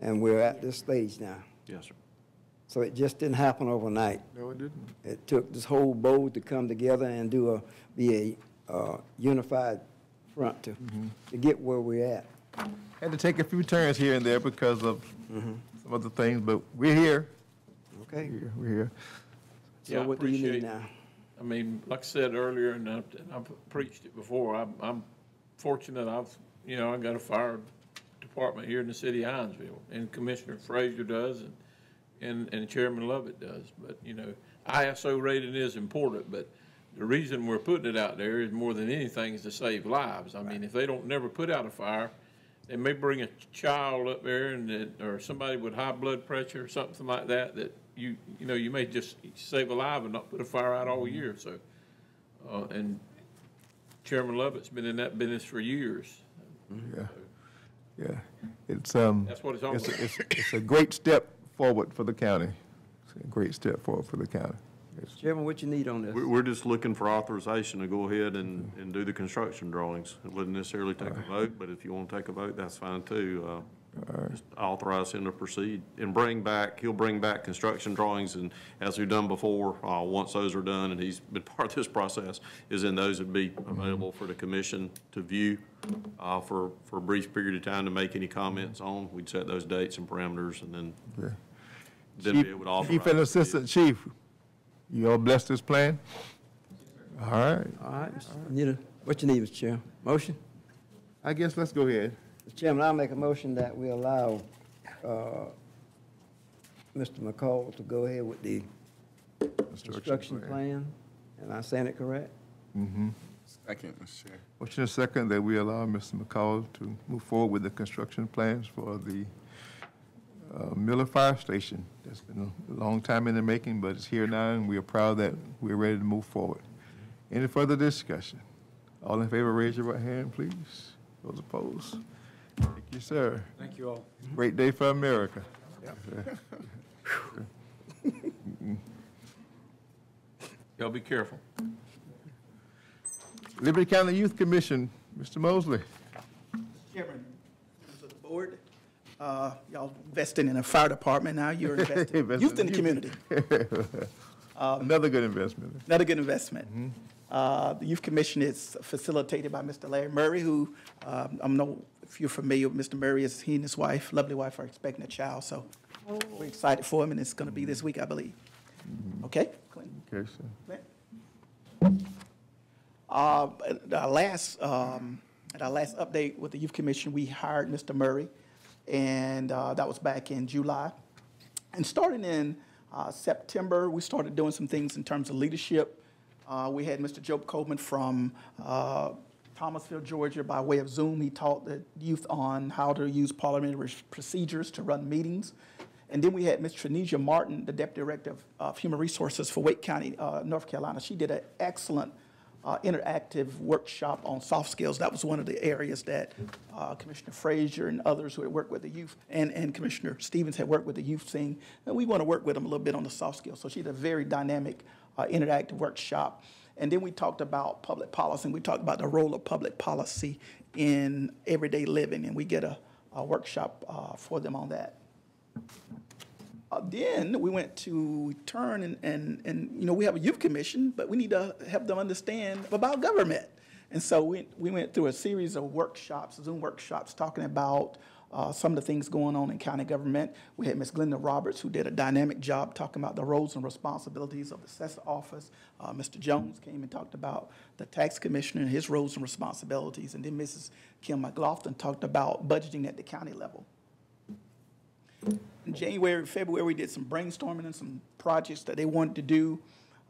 Speaker 7: And we're at this stage now.
Speaker 2: Yes, sir.
Speaker 7: So it just didn't happen overnight.
Speaker 1: No, it didn't.
Speaker 7: It took this whole board to come together and do a, be a uh, unified front to, to get where we're at.
Speaker 1: Had to take a few turns here and there because of some other things, but we're here.
Speaker 7: Okay.
Speaker 1: We're here, We're here.
Speaker 5: Yeah, I
Speaker 7: So what do you
Speaker 5: appreciate-
Speaker 7: need now?
Speaker 5: I mean, like I said earlier, and I've, and I've preached it before, I'm, I'm fortunate, I've, you know, I got a fire department here in the city of Hinesville, and Commissioner Frazier does, and, and, and Chairman Lovett does, but, you know, ISO rating is important, but the reason we're putting it out there is more than anything is to save lives. I mean, if they don't never put out a fire, they may bring a child up there and, that- or somebody with high blood pressure or something like that, that you, you know, you may just save a life and not put a fire out all year, so. Uh, and Chairman Lovett's been in that business for years.
Speaker 1: Yeah, yeah. It's, um.
Speaker 5: That's what it's all
Speaker 1: a-
Speaker 5: about.
Speaker 1: It's, it's a great step forward for the county. It's a great step forward for the county. It's-
Speaker 4: Chairman, what you need on this?
Speaker 2: We're, we're just looking for authorization to go ahead and, and do the construction drawings. It wouldn't necessarily take a vote, but if you want to take a vote, that's fine too. Uh, Just authorize him to proceed and bring back, he'll bring back construction drawings and as we've done before, uh, once those are done and he's <laughs> been part of this process, is then those would be available for the commission to view, uh, for, for a brief period of time to make any comments on. We'd set those dates and parameters and then, then be able to authorize.
Speaker 1: Chief and Assistant Chief, you all blessed this plan? All right,
Speaker 4: All right, Mr. need a, what you need, Mr. Chairman? Motion?
Speaker 1: I guess let's go ahead.
Speaker 4: Mr. Chairman, I'll make a motion that we allow, uh, Mr. McCall to go ahead with the construction plan. Am I saying it correct?
Speaker 1: Mm-hmm.
Speaker 11: Second, Mr. Chair.
Speaker 1: Motion is second that we allow Mr. McCall to move forward with the construction plans for the uh, Miller Fire Station. That's been a long time in the making, but it's here now, and we are proud that we're ready to move forward. Any further discussion? All in favor, raise your right hand, please. Those opposed? Thank you, sir.
Speaker 16: Thank you all.
Speaker 1: Great day for America.
Speaker 5: Y'all be careful.
Speaker 1: Liberty County Youth Commission, Mr. Mosley.
Speaker 19: Chairman, members of the board, uh, y'all investing in a fire department now, you're <laughs> investing in youth in the community. <laughs>
Speaker 1: Another good investment.
Speaker 19: Another good investment. Uh, The Youth Commission is facilitated by Mr. Larry Murray, who, um, I don't know if you're familiar with Mr. Murray, is he and his wife, lovely wife, are expecting a child, so we're excited for him, and it's going to be this week, I believe. Okay? Clinton?
Speaker 1: Okay, sir.
Speaker 19: Clint? Uh, At our last, um, at our last update with the Youth Commission, we hired Mr. Murray, and uh, that was back in July. And starting in uh, September, we started doing some things in terms of leadership. Uh, We had Mr. Job Coleman from uh, Thomasville, Georgia, by way of Zoom. He taught the youth on how to use parliamentary procedures to run meetings. And then we had Ms. Trenesia Martin, the Deputy Director of- of Human Resources for Wake County, uh, North Carolina. She did an excellent uh, interactive workshop on soft skills. That was one of the areas that uh, Commissioner Frazier and others who had worked with the youth, and, and Commissioner Stevens had worked with the youth, saying, "And we want to work with them a little bit on the soft skills. So she did a very dynamic uh, interactive workshop. And then we talked about public policy, and we talked about the role of public policy in everyday living, and we get a, a workshop uh, for them on that. Uh, then we went to turn and, and, and, you know, we have a youth commission, but we need to help them understand about government. And so we, we went through a series of workshops, Zoom workshops, talking about uh, some of the things going on in county government. We had Ms. Glenda Roberts, who did a dynamic job talking about the roles and responsibilities of the assessor office. Uh, Mr. Jones came and talked about the tax commissioner and his roles and responsibilities. And then Mrs. Kim McLaughlin talked about budgeting at the county level. In January, February, we did some brainstorming and some projects that they wanted to do.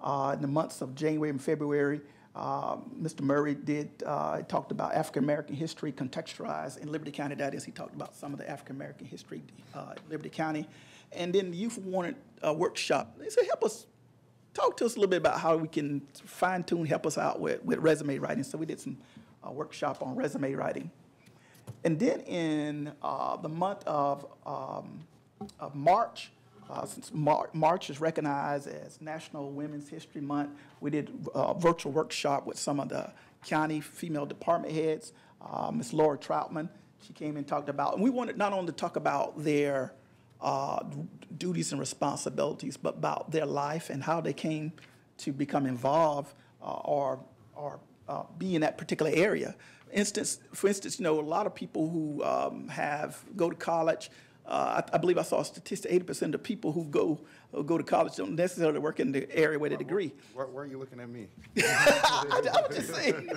Speaker 19: Uh, in the months of January and February, uh, Mr. Murray did, uh, talked about African-American history contextualized in Liberty County. That is, he talked about some of the African-American history uh, in Liberty County. And then the youth wanted a workshop. They said, help us, talk to us a little bit about how we can fine tune, help us out with, with resume writing. So we did some uh, workshop on resume writing. And then in uh, the month of, um, of March, uh, since Mar- March is recognized as National Women's History Month, we did a virtual workshop with some of the county female department heads. Uh, Ms. Laura Troutman, she came and talked about, and we wanted not only to talk about their uh, duties and responsibilities, but about their life and how they came to become involved uh, or, or uh, be in that particular area. Instance, for instance, you know, a lot of people who um, have, go to college, uh, I, I believe I saw a statistic, eighty percent of people who go, who go to college don't necessarily work in the area with a degree.
Speaker 11: Why, why are you looking at me? <laughs>
Speaker 19: I was just saying.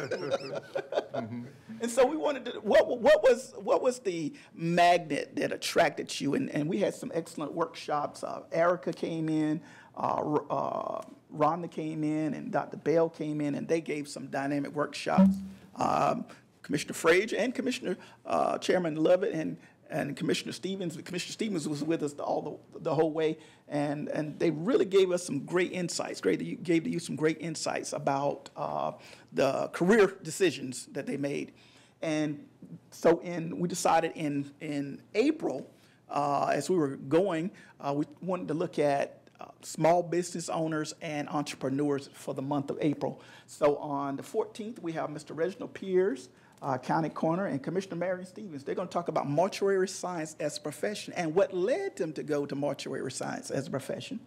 Speaker 19: And so we wanted to, what, what was, what was the magnet that attracted you? And, and we had some excellent workshops. Uh, Erica came in, uh, uh, Rhonda came in, and Dr. Bell came in, and they gave some dynamic workshops. Um, Commissioner Frazier and Commissioner, uh, Chairman Lovett and, and Commissioner Stevens. Commissioner Stevens was with us all the, the whole way, and, and they really gave us some great insights, great, gave you some great insights about uh, the career decisions that they made. And so in, we decided in, in April, uh, as we were going, uh, we wanted to look at uh, small business owners and entrepreneurs for the month of April. So on the 14th, we have Mr. Reginald Pierce, uh, County Coroner, and Commissioner Marion Stevens. They're going to talk about mortuary science as a profession and what led them to go to mortuary science as a profession.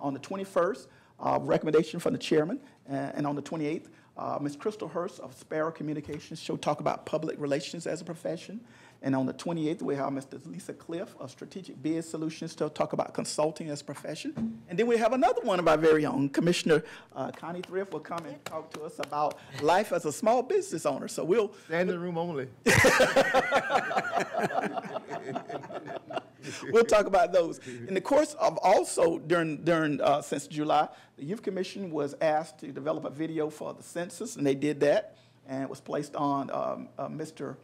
Speaker 19: On the 21st, uh, recommendation from the chairman, uh, and on the 28th, uh, Ms. Crystal Hurst of Sparrow Communications, she'll talk about public relations as a profession. And on the 28th, we have Mr. Lisa Cliff of Strategic Bid Solutions to talk about consulting as a profession. And then we have another one of our very own, Commissioner uh, Connie Thrift will come and talk to us about life as a small business owner. So we'll.
Speaker 1: Stand in the room only. <laughs>
Speaker 19: we'll talk about those. In the course of also during, during uh, since July, the Youth Commission was asked to develop a video for the census, and they did that, and it was placed on um, uh, Mr.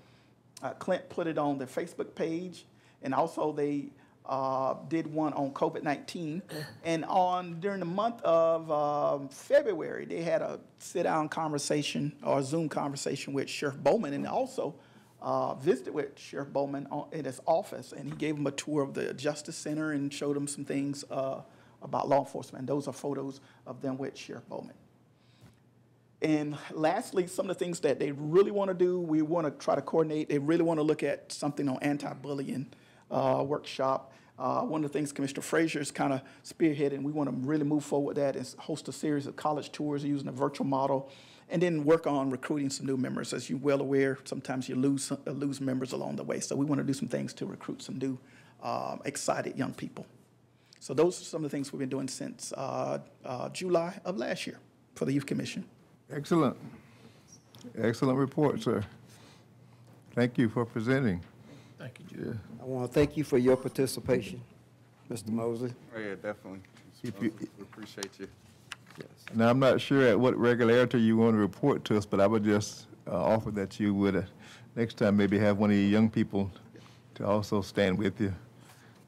Speaker 19: Uh, Clint put it on their Facebook page, and also they uh, did one on COVID-19. <coughs> And on during the month of um, February, they had a sit-down conversation or a Zoom conversation with Sheriff Bowman, and also uh, visited with Sheriff Bowman on, in his office, and he gave him a tour of the Justice Center and showed him some things uh, about law enforcement. And those are photos of them with Sheriff Bowman. And lastly, some of the things that they really want to do, we want to try to coordinate. They really want to look at something on anti-bullying uh, workshop. Uh, one of the things Commissioner Frazier is kind of spearheading, we want to really move forward with that and host a series of college tours using a virtual model, and then work on recruiting some new members. As you're well aware, sometimes you lose uh, lose members along the way. So we want to do some things to recruit some new, um, excited young people. So those are some of the things we've been doing since uh, uh, July of last year for the Youth Commission.
Speaker 1: Excellent. Excellent report, sir. Thank you for presenting.
Speaker 5: Thank you,
Speaker 1: Yeah.
Speaker 7: I want to thank you for your participation, Mr. Mosley.
Speaker 11: Oh, yeah, definitely.
Speaker 1: If you-
Speaker 11: We appreciate you.
Speaker 1: Now, I'm not sure at what regularity you want to report to us, but I would just uh, offer that you would, uh, next time, maybe have one of your young people to also stand with you,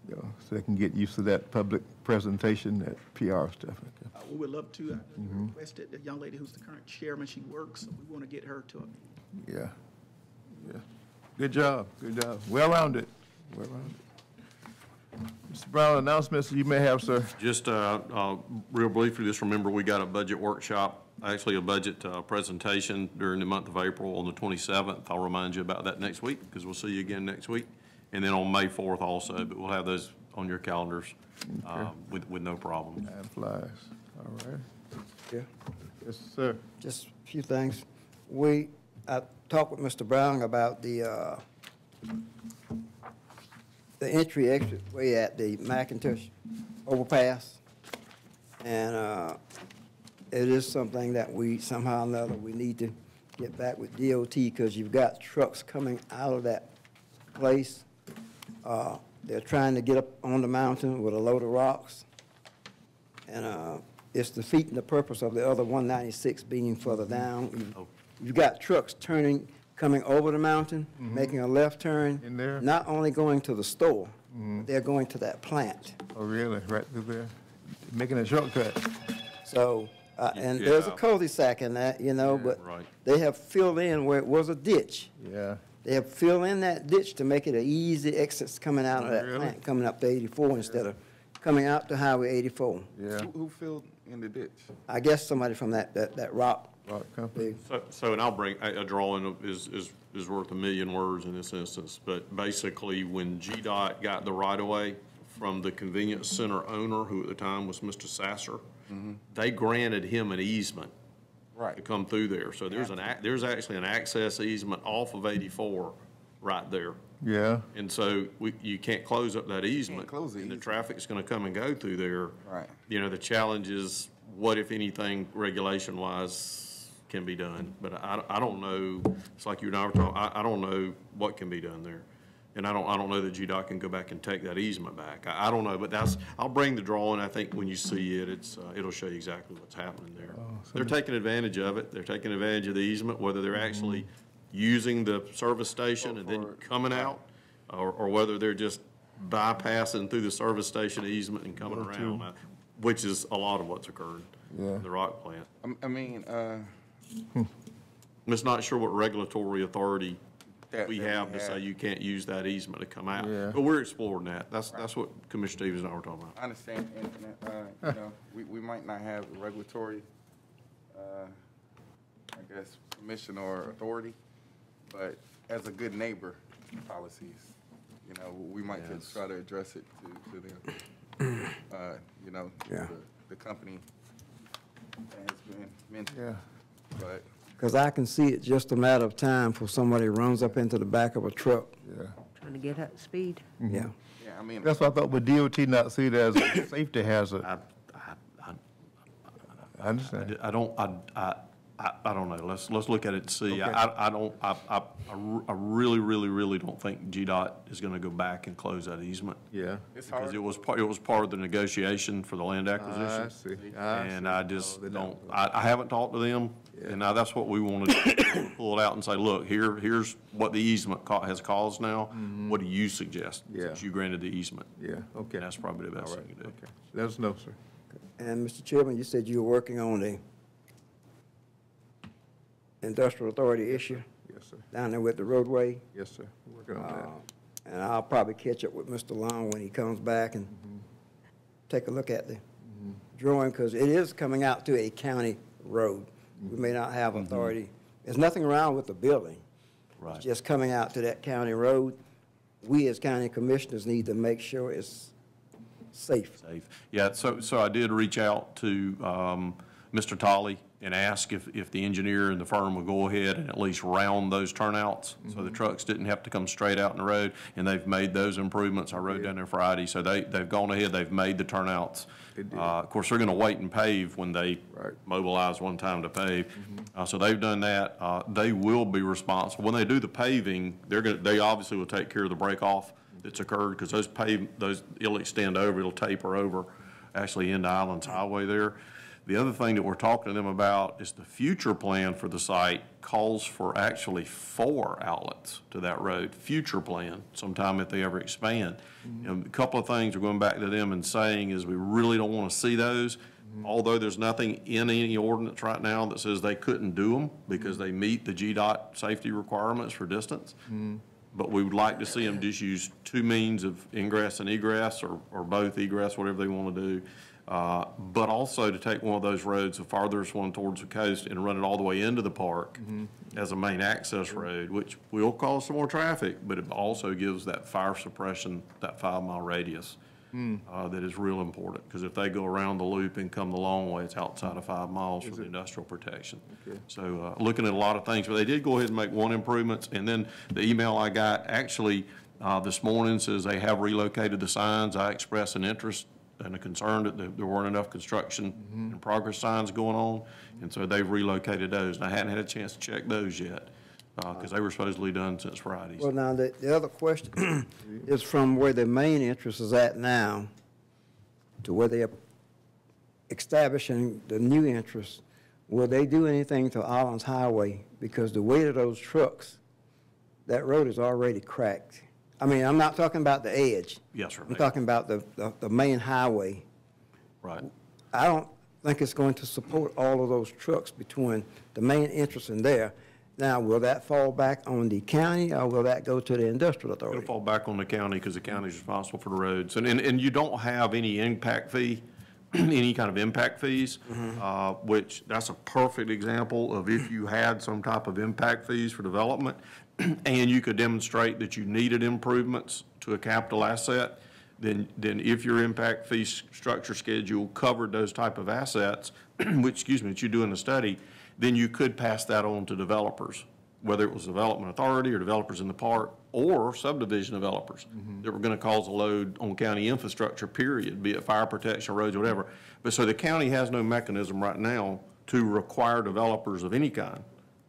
Speaker 1: you know, so they can get used to that public presentation, that PR stuff.
Speaker 19: Uh, We would love to. I
Speaker 1: Mhm.
Speaker 19: requested the young lady who's the current chairman, she works, so we want to get her to a
Speaker 1: Yeah, yeah. Good job, good job. Well-rounded, well-rounded. Mr. Brown, announcements you may have, sir.
Speaker 2: Just uh, uh, real briefly, just remember, we got a budget workshop, actually a budget uh, presentation during the month of April on the 27th. I'll remind you about that next week, because we'll see you again next week. And then on May 4th also, but we'll have those on your calendars uh, with, with no problem.
Speaker 1: Time flies, all right.
Speaker 7: Yeah.
Speaker 1: Yes, sir.
Speaker 7: Just a few things. We, I talked with Mr. Brown about the, uh, the entry exit way at the McIntosh overpass. And, uh, it is something that we, somehow or another, we need to get back with DOT because you've got trucks coming out of that place. Uh, they're trying to get up on the mountain with a load of rocks. And, uh, it's defeating the purpose of the other one ninety-six being further down. You- You've got trucks turning, coming over the mountain, making a left turn.
Speaker 1: In there?
Speaker 7: Not only going to the store,
Speaker 1: Mhm.
Speaker 7: they're going to that plant.
Speaker 1: Oh, really? Right through there? Making a shortcut?
Speaker 7: So, uh, and there's a
Speaker 1: Yeah.
Speaker 7: cul-de-sac in that, you know, but
Speaker 2: right.
Speaker 7: they have filled in where it was a ditch.
Speaker 1: Yeah.
Speaker 7: They have filled in that ditch to make it an easy exit coming out of that
Speaker 11: Really?
Speaker 7: plant, coming up to eighty-four instead of coming out to Highway eighty-four.
Speaker 1: Yeah.
Speaker 11: Who, who filled in the ditch?
Speaker 7: I guess somebody from that, that, that rock.
Speaker 1: Rock company.
Speaker 2: So, so, and I'll bring, a, a drawing of- is, is, is worth a million words in this instance, but basically, when GDOT got the right-of-way from the convenience center owner, who at the time was Mr. Sasser, mm-hmm. they granted him an easement
Speaker 11: Right.
Speaker 2: to come through there. So there's an, ac- there's actually an access easement off of eighty-four right there.
Speaker 1: Yeah.
Speaker 2: And so we, you can't close up that easement.
Speaker 11: close the
Speaker 2: And the
Speaker 11: easement.
Speaker 2: traffic's gonna come and go through there.
Speaker 11: Right.
Speaker 2: You know, the challenge is, what if anything regulation-wise can be done? But I, I don't know, it's like you and I were talking, I, I don't know what can be done there. And I don't, I don't know that GDOT can go back and take that easement back. I, I don't know, but that's, I'll bring the drawing. I think when you see it, it's, uh, it'll show you exactly what's happening there. They're taking advantage of it. They're taking advantage of the easement, whether they're actually using the service station and then coming out, or, or whether they're just bypassing through the service station easement and coming around, uh, which is a lot of what's occurred.
Speaker 11: Yeah.
Speaker 2: The rock plant.
Speaker 11: I- I mean, uh,
Speaker 2: I'm just not sure what regulatory authority
Speaker 11: That-
Speaker 2: we
Speaker 11: that we
Speaker 2: have to say
Speaker 11: have.
Speaker 2: you can't use that easement to come out.
Speaker 11: Yeah.
Speaker 2: But we're exploring that. That's, that's what Commissioner Stevens and I were talking about.
Speaker 11: I understand, and, and, uh, you know, <laughs> we, we might not have regulatory, uh, I guess, permission or authority, but as a good neighbor policies, you know, we might just try to address it to, to them. <clears throat> Uh, you know,
Speaker 4: Yeah.
Speaker 11: the, the company has been mentioned.
Speaker 4: Yeah.
Speaker 11: But
Speaker 7: Because I can see it just a matter of time before somebody runs up into the back of a truck.
Speaker 1: Yeah.
Speaker 6: Trying to get up to speed.
Speaker 7: Yeah.
Speaker 11: Yeah, I mean.
Speaker 1: That's what I thought, with DOT not see it as a <coughs> safety hazard.
Speaker 2: I,
Speaker 1: I understand.
Speaker 2: I don't, I, I, I I don't know. Let's, let's look at it and see. I, I- I don't, I, I, I r- I really, really, really don't think GDOT is gonna go back and close that easement.
Speaker 1: Yeah.
Speaker 11: It's
Speaker 2: Because
Speaker 11: hard.
Speaker 2: it was part, it was part of the negotiation for the land acquisition.
Speaker 1: I see. I
Speaker 2: And
Speaker 1: see.
Speaker 2: I just
Speaker 1: they're not
Speaker 2: don't, I, I haven't talked to them, and now that's what we want to. Pull it out and say, look, here, here's what the easement ca- has caused now. What do you suggest?
Speaker 1: Mm-hmm. Yeah.
Speaker 2: Since you granted the easement.
Speaker 1: Yeah, okay.
Speaker 2: And that's probably the best
Speaker 1: right,
Speaker 2: thing to do.
Speaker 1: okay. Let us know, sir.
Speaker 7: And Mr. Chairman, you said you were working on the industrial authority issue
Speaker 1: Yes, sir.
Speaker 7: down there with the roadway.
Speaker 1: Yes, sir. Working on that.
Speaker 7: Uh, And I'll probably catch up with Mr. Long when he comes back and take a look at the drawing, because it is coming out to a county road. We may not have authority. There's nothing wrong with the building.
Speaker 2: Right.
Speaker 7: It's just coming out to that county road. We as county commissioners need to make sure it's safe.
Speaker 2: Safe. Yeah, so, so I did reach out to um, Mr. Tolley and ask if, if the engineer and the firm would go ahead and at least round those turnouts, so the trucks didn't have to come straight out in the road, and they've made those improvements. I rode down there Friday, so they, they've gone ahead, they've made the turnouts. Uh, Of course, they're gonna wait and pave when they
Speaker 1: Right.
Speaker 2: mobilize one time to pave. Uh, So they've done that. Uh, They will be responsible. When they do the paving, they're gonna, they obviously will take care of the break-off that's occurred, because those pave, those, it'll extend over, it'll taper over, actually into Islands Highway there. The other thing that we're talking to them about is the future plan for the site calls for actually four outlets to that road, future plan, sometime if they ever expand. Mm-hmm. You know, a couple of things we're going back to them and saying is we really don't want to see those, mm-hmm. although there's nothing in any ordinance right now that says they couldn't do them because mm-hmm. they meet the GDOT safety requirements for distance. But we would like to see them just use two means of ingress and egress, or, or both egress, whatever they want to do. Uh, But also to take one of those roads, the farthest one towards the coast, and run it all the way into the park as a main access road, which will cause some more traffic, but it also gives that fire suppression, that five-mile radius, uh, that is real important. Because if they go around the loop and come the long way, it's outside of five miles for the industrial protection. So, uh, looking at a lot of things, but they did go ahead and make one improvements, and then the email I got actually, uh, this morning says they have relocated the signs. I expressed an interest and a concern that there there weren't enough construction mm-hmm. and progress signs going on, and so they've relocated those. And I hadn't had a chance to check those yet, uh, because they were supposedly done since Friday.
Speaker 7: Well, now, the, the other question <clears throat> is from where the main interest is at now to where they're establishing the new interest. Will they do anything to Islands Highway? Because the weight of those trucks, that road is already cracked. I mean, I'm not talking about the edge.
Speaker 2: Yes, sir.
Speaker 7: I'm talking about the, the, the main highway.
Speaker 2: Right.
Speaker 7: I don't think it's going to support all of those trucks between the main entrance and there. Now, will that fall back on the county, or will that go to the industrial authority?
Speaker 2: It'll fall back on the county because the county is responsible for the roads. And, and, and you don't have any impact fee, <clears throat> any kind of impact fees, uh, which, that's a perfect example of if you had some type of impact fees for development, <clears throat> and you could demonstrate that you needed improvements to a capital asset, then, then if your impact fee structure schedule covered those type of assets, <clears throat> which, excuse me, that you do in the study, then you could pass that on to developers, whether it was development authority or developers in the park, or subdivision developers mm-hmm. that were gonna cause a load on county infrastructure, period, be it fire protection, roads, whatever. But so the county has no mechanism right now to require developers of any kind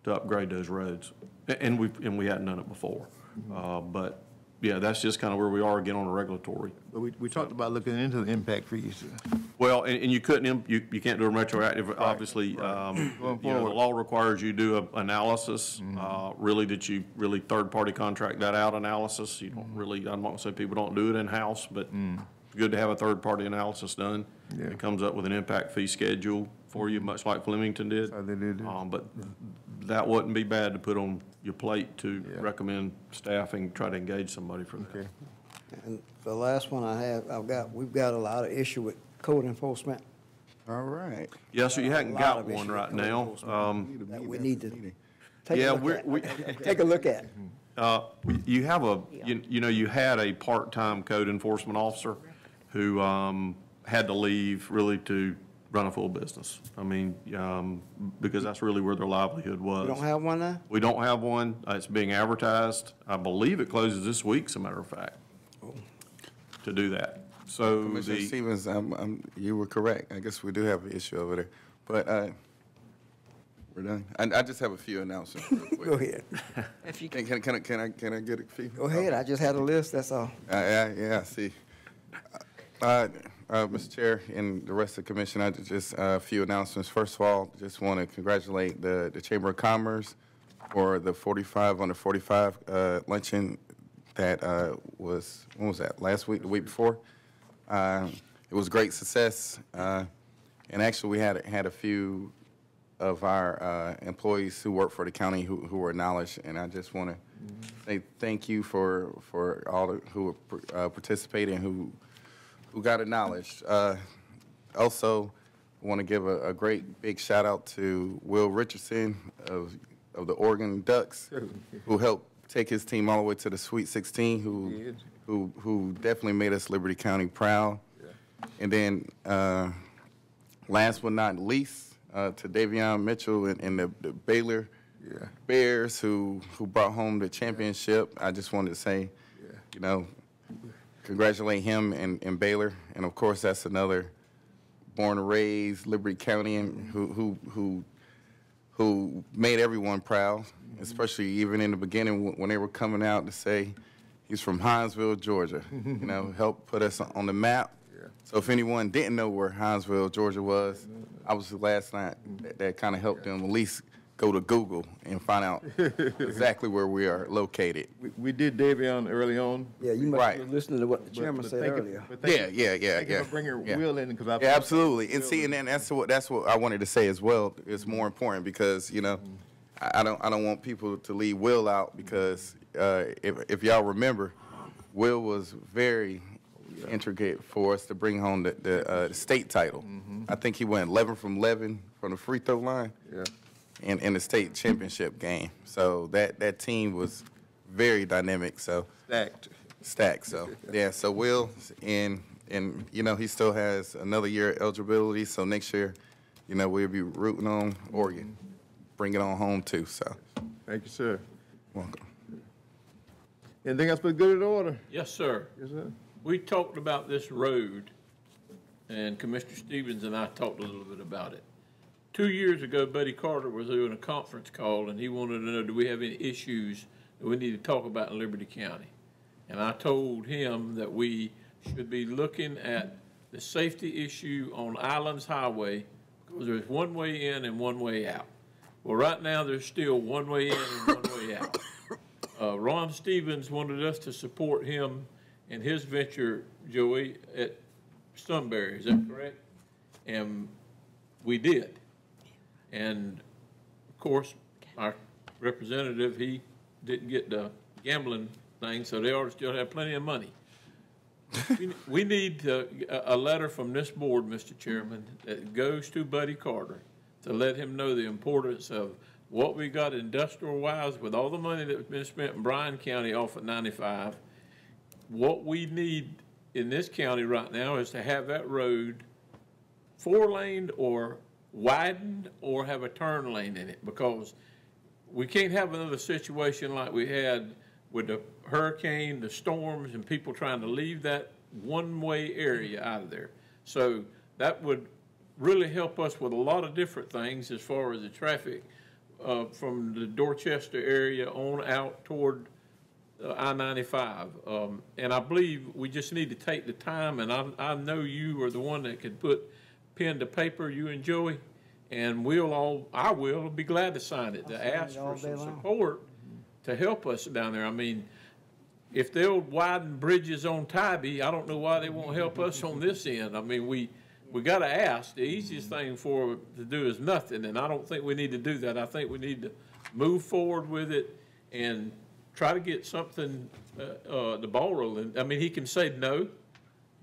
Speaker 2: to upgrade those roads. And we, and we hadn't done it before. Uh, but yeah, that's just kind of where we are again on the regulatory.
Speaker 1: But we, we talked about looking into the impact fees.
Speaker 2: Well, and, and you couldn't, im- you, you can't do a retroactive, obviously. um,
Speaker 1: Going
Speaker 2: You know, the
Speaker 1: forward.
Speaker 2: law requires you do a analysis, uh, really that you, really third-party contract that out analysis. You don't really, I'm not gonna say people don't do it in-house, but it's good to have a third-party analysis done.
Speaker 1: Yeah.
Speaker 2: It comes up with an impact fee schedule for you, much like Flemington did.
Speaker 1: How they did it.
Speaker 2: Um, but that wouldn't be bad to put on your plate to recommend staffing, try to engage somebody for that.
Speaker 1: Okay.
Speaker 7: And the last one I have, I've got, we've got a lot of issue with code enforcement.
Speaker 11: All right.
Speaker 2: Yeah, so you
Speaker 7: haven't lot
Speaker 2: got
Speaker 7: of
Speaker 2: one
Speaker 7: issue
Speaker 2: right
Speaker 7: with
Speaker 2: now.
Speaker 7: enforcement
Speaker 2: Um,
Speaker 7: That we need to take
Speaker 2: Yeah,
Speaker 7: a
Speaker 2: we're-
Speaker 7: look
Speaker 2: we-
Speaker 7: at. <laughs> Take a look at.
Speaker 2: Uh, You have a, you you know, you had a part-time code enforcement officer who um, had to leave really to run a full business. I mean, um, because that's really where their livelihood was.
Speaker 7: We don't have one now?
Speaker 2: We don't have one. Uh, It's being advertised. I believe it closes this week, as a matter of fact, to do that. So
Speaker 11: Commissioner
Speaker 2: the,
Speaker 11: Stevens, um, um, you were correct. I guess we do have an issue over there. But, uh, we're done. I, I just have a few announcements real <laughs> quick.
Speaker 7: Go ahead.
Speaker 6: If you
Speaker 11: Can, can, can I, can I, can I get a few?
Speaker 7: Go ahead, I just had a list, that's all.
Speaker 11: Uh, yeah, yeah, I see. Uh, uh, Mr. Chair and the rest of the commission, I just, uh, a few announcements. First of all, just want to congratulate the, the Chamber of Commerce for the 45 under 45 uh, luncheon that uh, was, when was that, last week, the week before? Uh, It was a great success. uh, And actually, we had, had a few of our uh, employees who work for the county who, who were acknowledged, and I just want to say thank you for, for all the- who uh, participated, who, who got acknowledged. Uh, Also, want to give a, a great big shout out to Will Richardson of, of the Oregon Ducks, who helped take his team all the way to the Sweet 16, who, who, who definitely made us Liberty County proud. And then, uh, last but not least, uh, to Davion Mitchell and, and the, the Baylor
Speaker 1: Yeah.
Speaker 11: Bears who, who brought home the championship. I just wanted to say, you know, congratulate him and, and Baylor. And of course, that's another born and raised Liberty County who, who, who, who made everyone proud, especially even in the beginning when- when they were coming out to say he's from Hinesville, Georgia. You know, <laughs> helped put us on the map. So if anyone didn't know where Hinesville, Georgia was, I was last night that, that kind of helped them at least go to Google and find out <laughs> exactly where we are located.
Speaker 1: We, we did Davion early on.
Speaker 7: Yeah, you must
Speaker 11: Right.
Speaker 7: have listened to what the chairman
Speaker 1: but
Speaker 7: said
Speaker 1: thank
Speaker 7: earlier.
Speaker 1: but thank
Speaker 11: Yeah,
Speaker 1: you-
Speaker 11: yeah, yeah,
Speaker 1: Thank you
Speaker 11: yeah.
Speaker 1: for bringing
Speaker 11: Yeah.
Speaker 1: Will in, because I.
Speaker 11: Yeah, absolutely. And see, and then that's what, that's what I wanted to say as well. It's more important because, you know, I I don't, I don't want people to leave Will out because, uh, if, if y'all remember, Will was very intricate for us to bring home the, the, uh, the state title. I think he went eleven from eleven from the free throw line.
Speaker 1: Yeah.
Speaker 11: In, in the state championship game. So that, that team was very dynamic, so.
Speaker 1: Stacked.
Speaker 11: Stacked, so, yeah, so Will, and, and, you know, he still has another year of eligibility, so next year, you know, we'll be rooting on Oregon. Bring it on home too, so,
Speaker 1: Thank you, sir.
Speaker 11: welcome.
Speaker 1: Anything else but good in order?
Speaker 5: Yes, sir.
Speaker 1: Yes, sir.
Speaker 5: We talked about this road, and Commissioner Stevens and I talked a little bit about it. Two years ago, Buddy Carter was doing a conference call, and he wanted to know, do we have any issues that we need to talk about in Liberty County? And I told him that we should be looking at the safety issue on Islands Highway, because there's one way in and one way out. Well, right now, there's still one way in and one way out. <coughs> Uh, Ron Stevens wanted us to support him in his venture, Joey, at Sunbury, is that correct? And we did. And of course, our representative, he didn't get the gambling thing, so they ought to still have plenty of money. We- We need to- a, letter from this board, Mr. Chairman, that goes to Buddy Carter to let him know the importance of what we got industrial-wise with all the money that's been spent in Bryan County off at ninety-five. What we need in this county right now is to have that road four-laned or widened or have a turn lane in it, because we can't have another situation like we had with the hurricane, the storms, and people trying to leave that one-way area out of there. So that would really help us with a lot of different things as far as the traffic, uh, from the Dorchester area on out toward uh, I-95. Um, And I believe we just need to take the time, and I, I know you are the one that could put pen to paper, you and Joey, and we'll all, I will, be glad to sign it, to ask for some support to help us down there. I mean, if they'll widen bridges on Tybee, I don't know why they won't help us on this end. I mean, we, we gotta ask. The easiest thing for, to do is nothing, and I don't think we need to do that. I think we need to move forward with it and try to get something, uh, uh, the ball rolling. I mean, he can say no,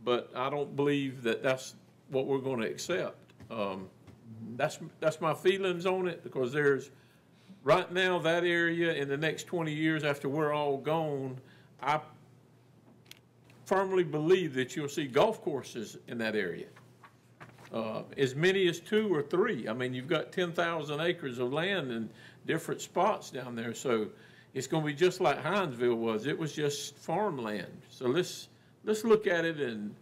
Speaker 5: but I don't believe that that's what we're gonna accept. Um, that's, that's my feelings on it, because there's, right now, that area, in the next twenty years after we're all gone, I firmly believe that you'll see golf courses in that area. Uh, as many as two or three. I mean, you've got ten thousand acres of land in different spots down there, so it's gonna be just like Hinesville was. It was just farmland. So let's, let's look at it and,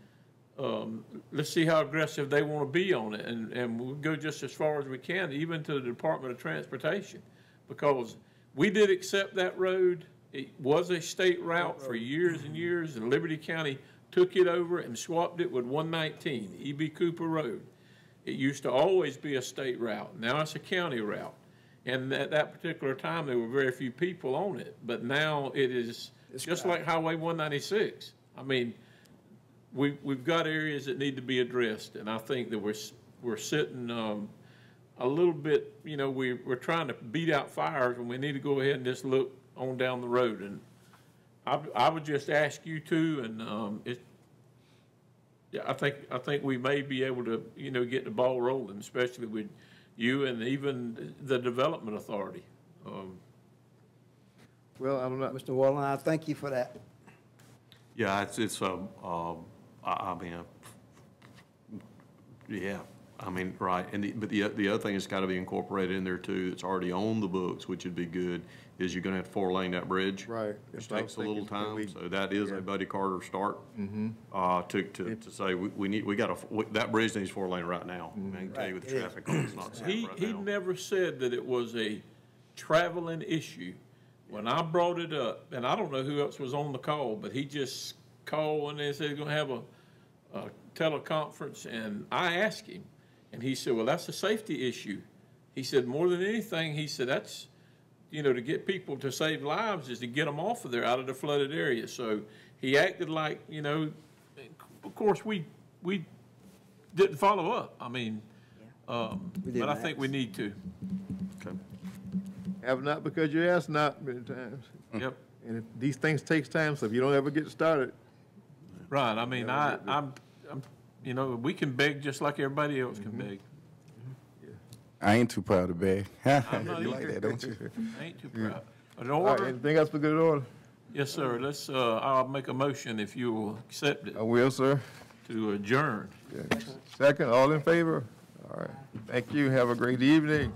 Speaker 5: um, let's see how aggressive they wanna be on it, and, and we'll go just as far as we can, even to the Department of Transportation. Because we did accept that road. It was a state route for years and years, and Liberty County took it over and swapped it with one nineteen, E.B. Cooper Road. It used to always be a state route. Now it's a county route. And at that particular time, there were very few people on it, but now it is just like Highway one ninety-six. I mean, we, we've got areas that need to be addressed, and I think that we're, we're sitting, um, a little bit, you know, we, we're trying to beat out fires, and we need to go ahead and just look on down the road, and I, I would just ask you to, and, um, it, yeah, I think, I think we may be able to, you know, get the ball rolling, especially with you and even the Development Authority. Um,
Speaker 1: Well, I don't know.
Speaker 4: Mr. Wallen, I thank you for that.
Speaker 2: Yeah, it's, it's, um, um, I, I mean, uh, yeah, I mean, right, and the, but the, the other thing that's gotta be incorporated in there too, that's already on the books, which would be good, is you're gonna have to four lane that bridge.
Speaker 1: Right.
Speaker 2: Which
Speaker 1: That's what I
Speaker 2: takes
Speaker 1: was
Speaker 2: a little
Speaker 1: thinking. Can we-
Speaker 2: time, so that is
Speaker 1: yeah.
Speaker 2: a Buddy Carter start.
Speaker 1: Mm-hmm.
Speaker 2: Uh, to, to, to say, we, we need, we got a, we- that bridge needs four lane right now. I mean, I can tell you with the traffic on, it's not safe
Speaker 5: He,
Speaker 2: right
Speaker 5: he
Speaker 2: now.
Speaker 5: never said that it was a traveling issue. When I brought it up, and I don't know who else was on the call, but he just called and they said they're gonna have a, a teleconference, and I asked him, and he said, well, that's a safety issue. He said, more than anything, he said, that's, you know, to get people to save lives is to get them off of there, out of the flooded area. So he acted like, you know, of course, we, we didn't follow up. I mean, um, but I
Speaker 4: didn't
Speaker 5: think we need to.
Speaker 2: Okay.
Speaker 1: Have not because you asked not many times.
Speaker 5: Yep.
Speaker 1: And if, these things takes time, so if you don't ever get started,
Speaker 5: Right, I mean, I, I'm, I'm, you know, we can beg just like everybody else
Speaker 1: Mm-hmm.
Speaker 5: can beg.
Speaker 11: I ain't too proud to beg. <laughs>
Speaker 5: I'm not
Speaker 11: You like
Speaker 5: either.
Speaker 11: that, don't you? <laughs>
Speaker 5: I ain't too proud. An
Speaker 1: all right,
Speaker 5: order?
Speaker 1: anything else for good order?
Speaker 5: Yes, sir. Let's, uh, I'll make a motion if you will accept it
Speaker 1: I will, sir.
Speaker 5: to adjourn.
Speaker 1: Yeah. Second, all in favor? All right. Thank you. Have a great evening.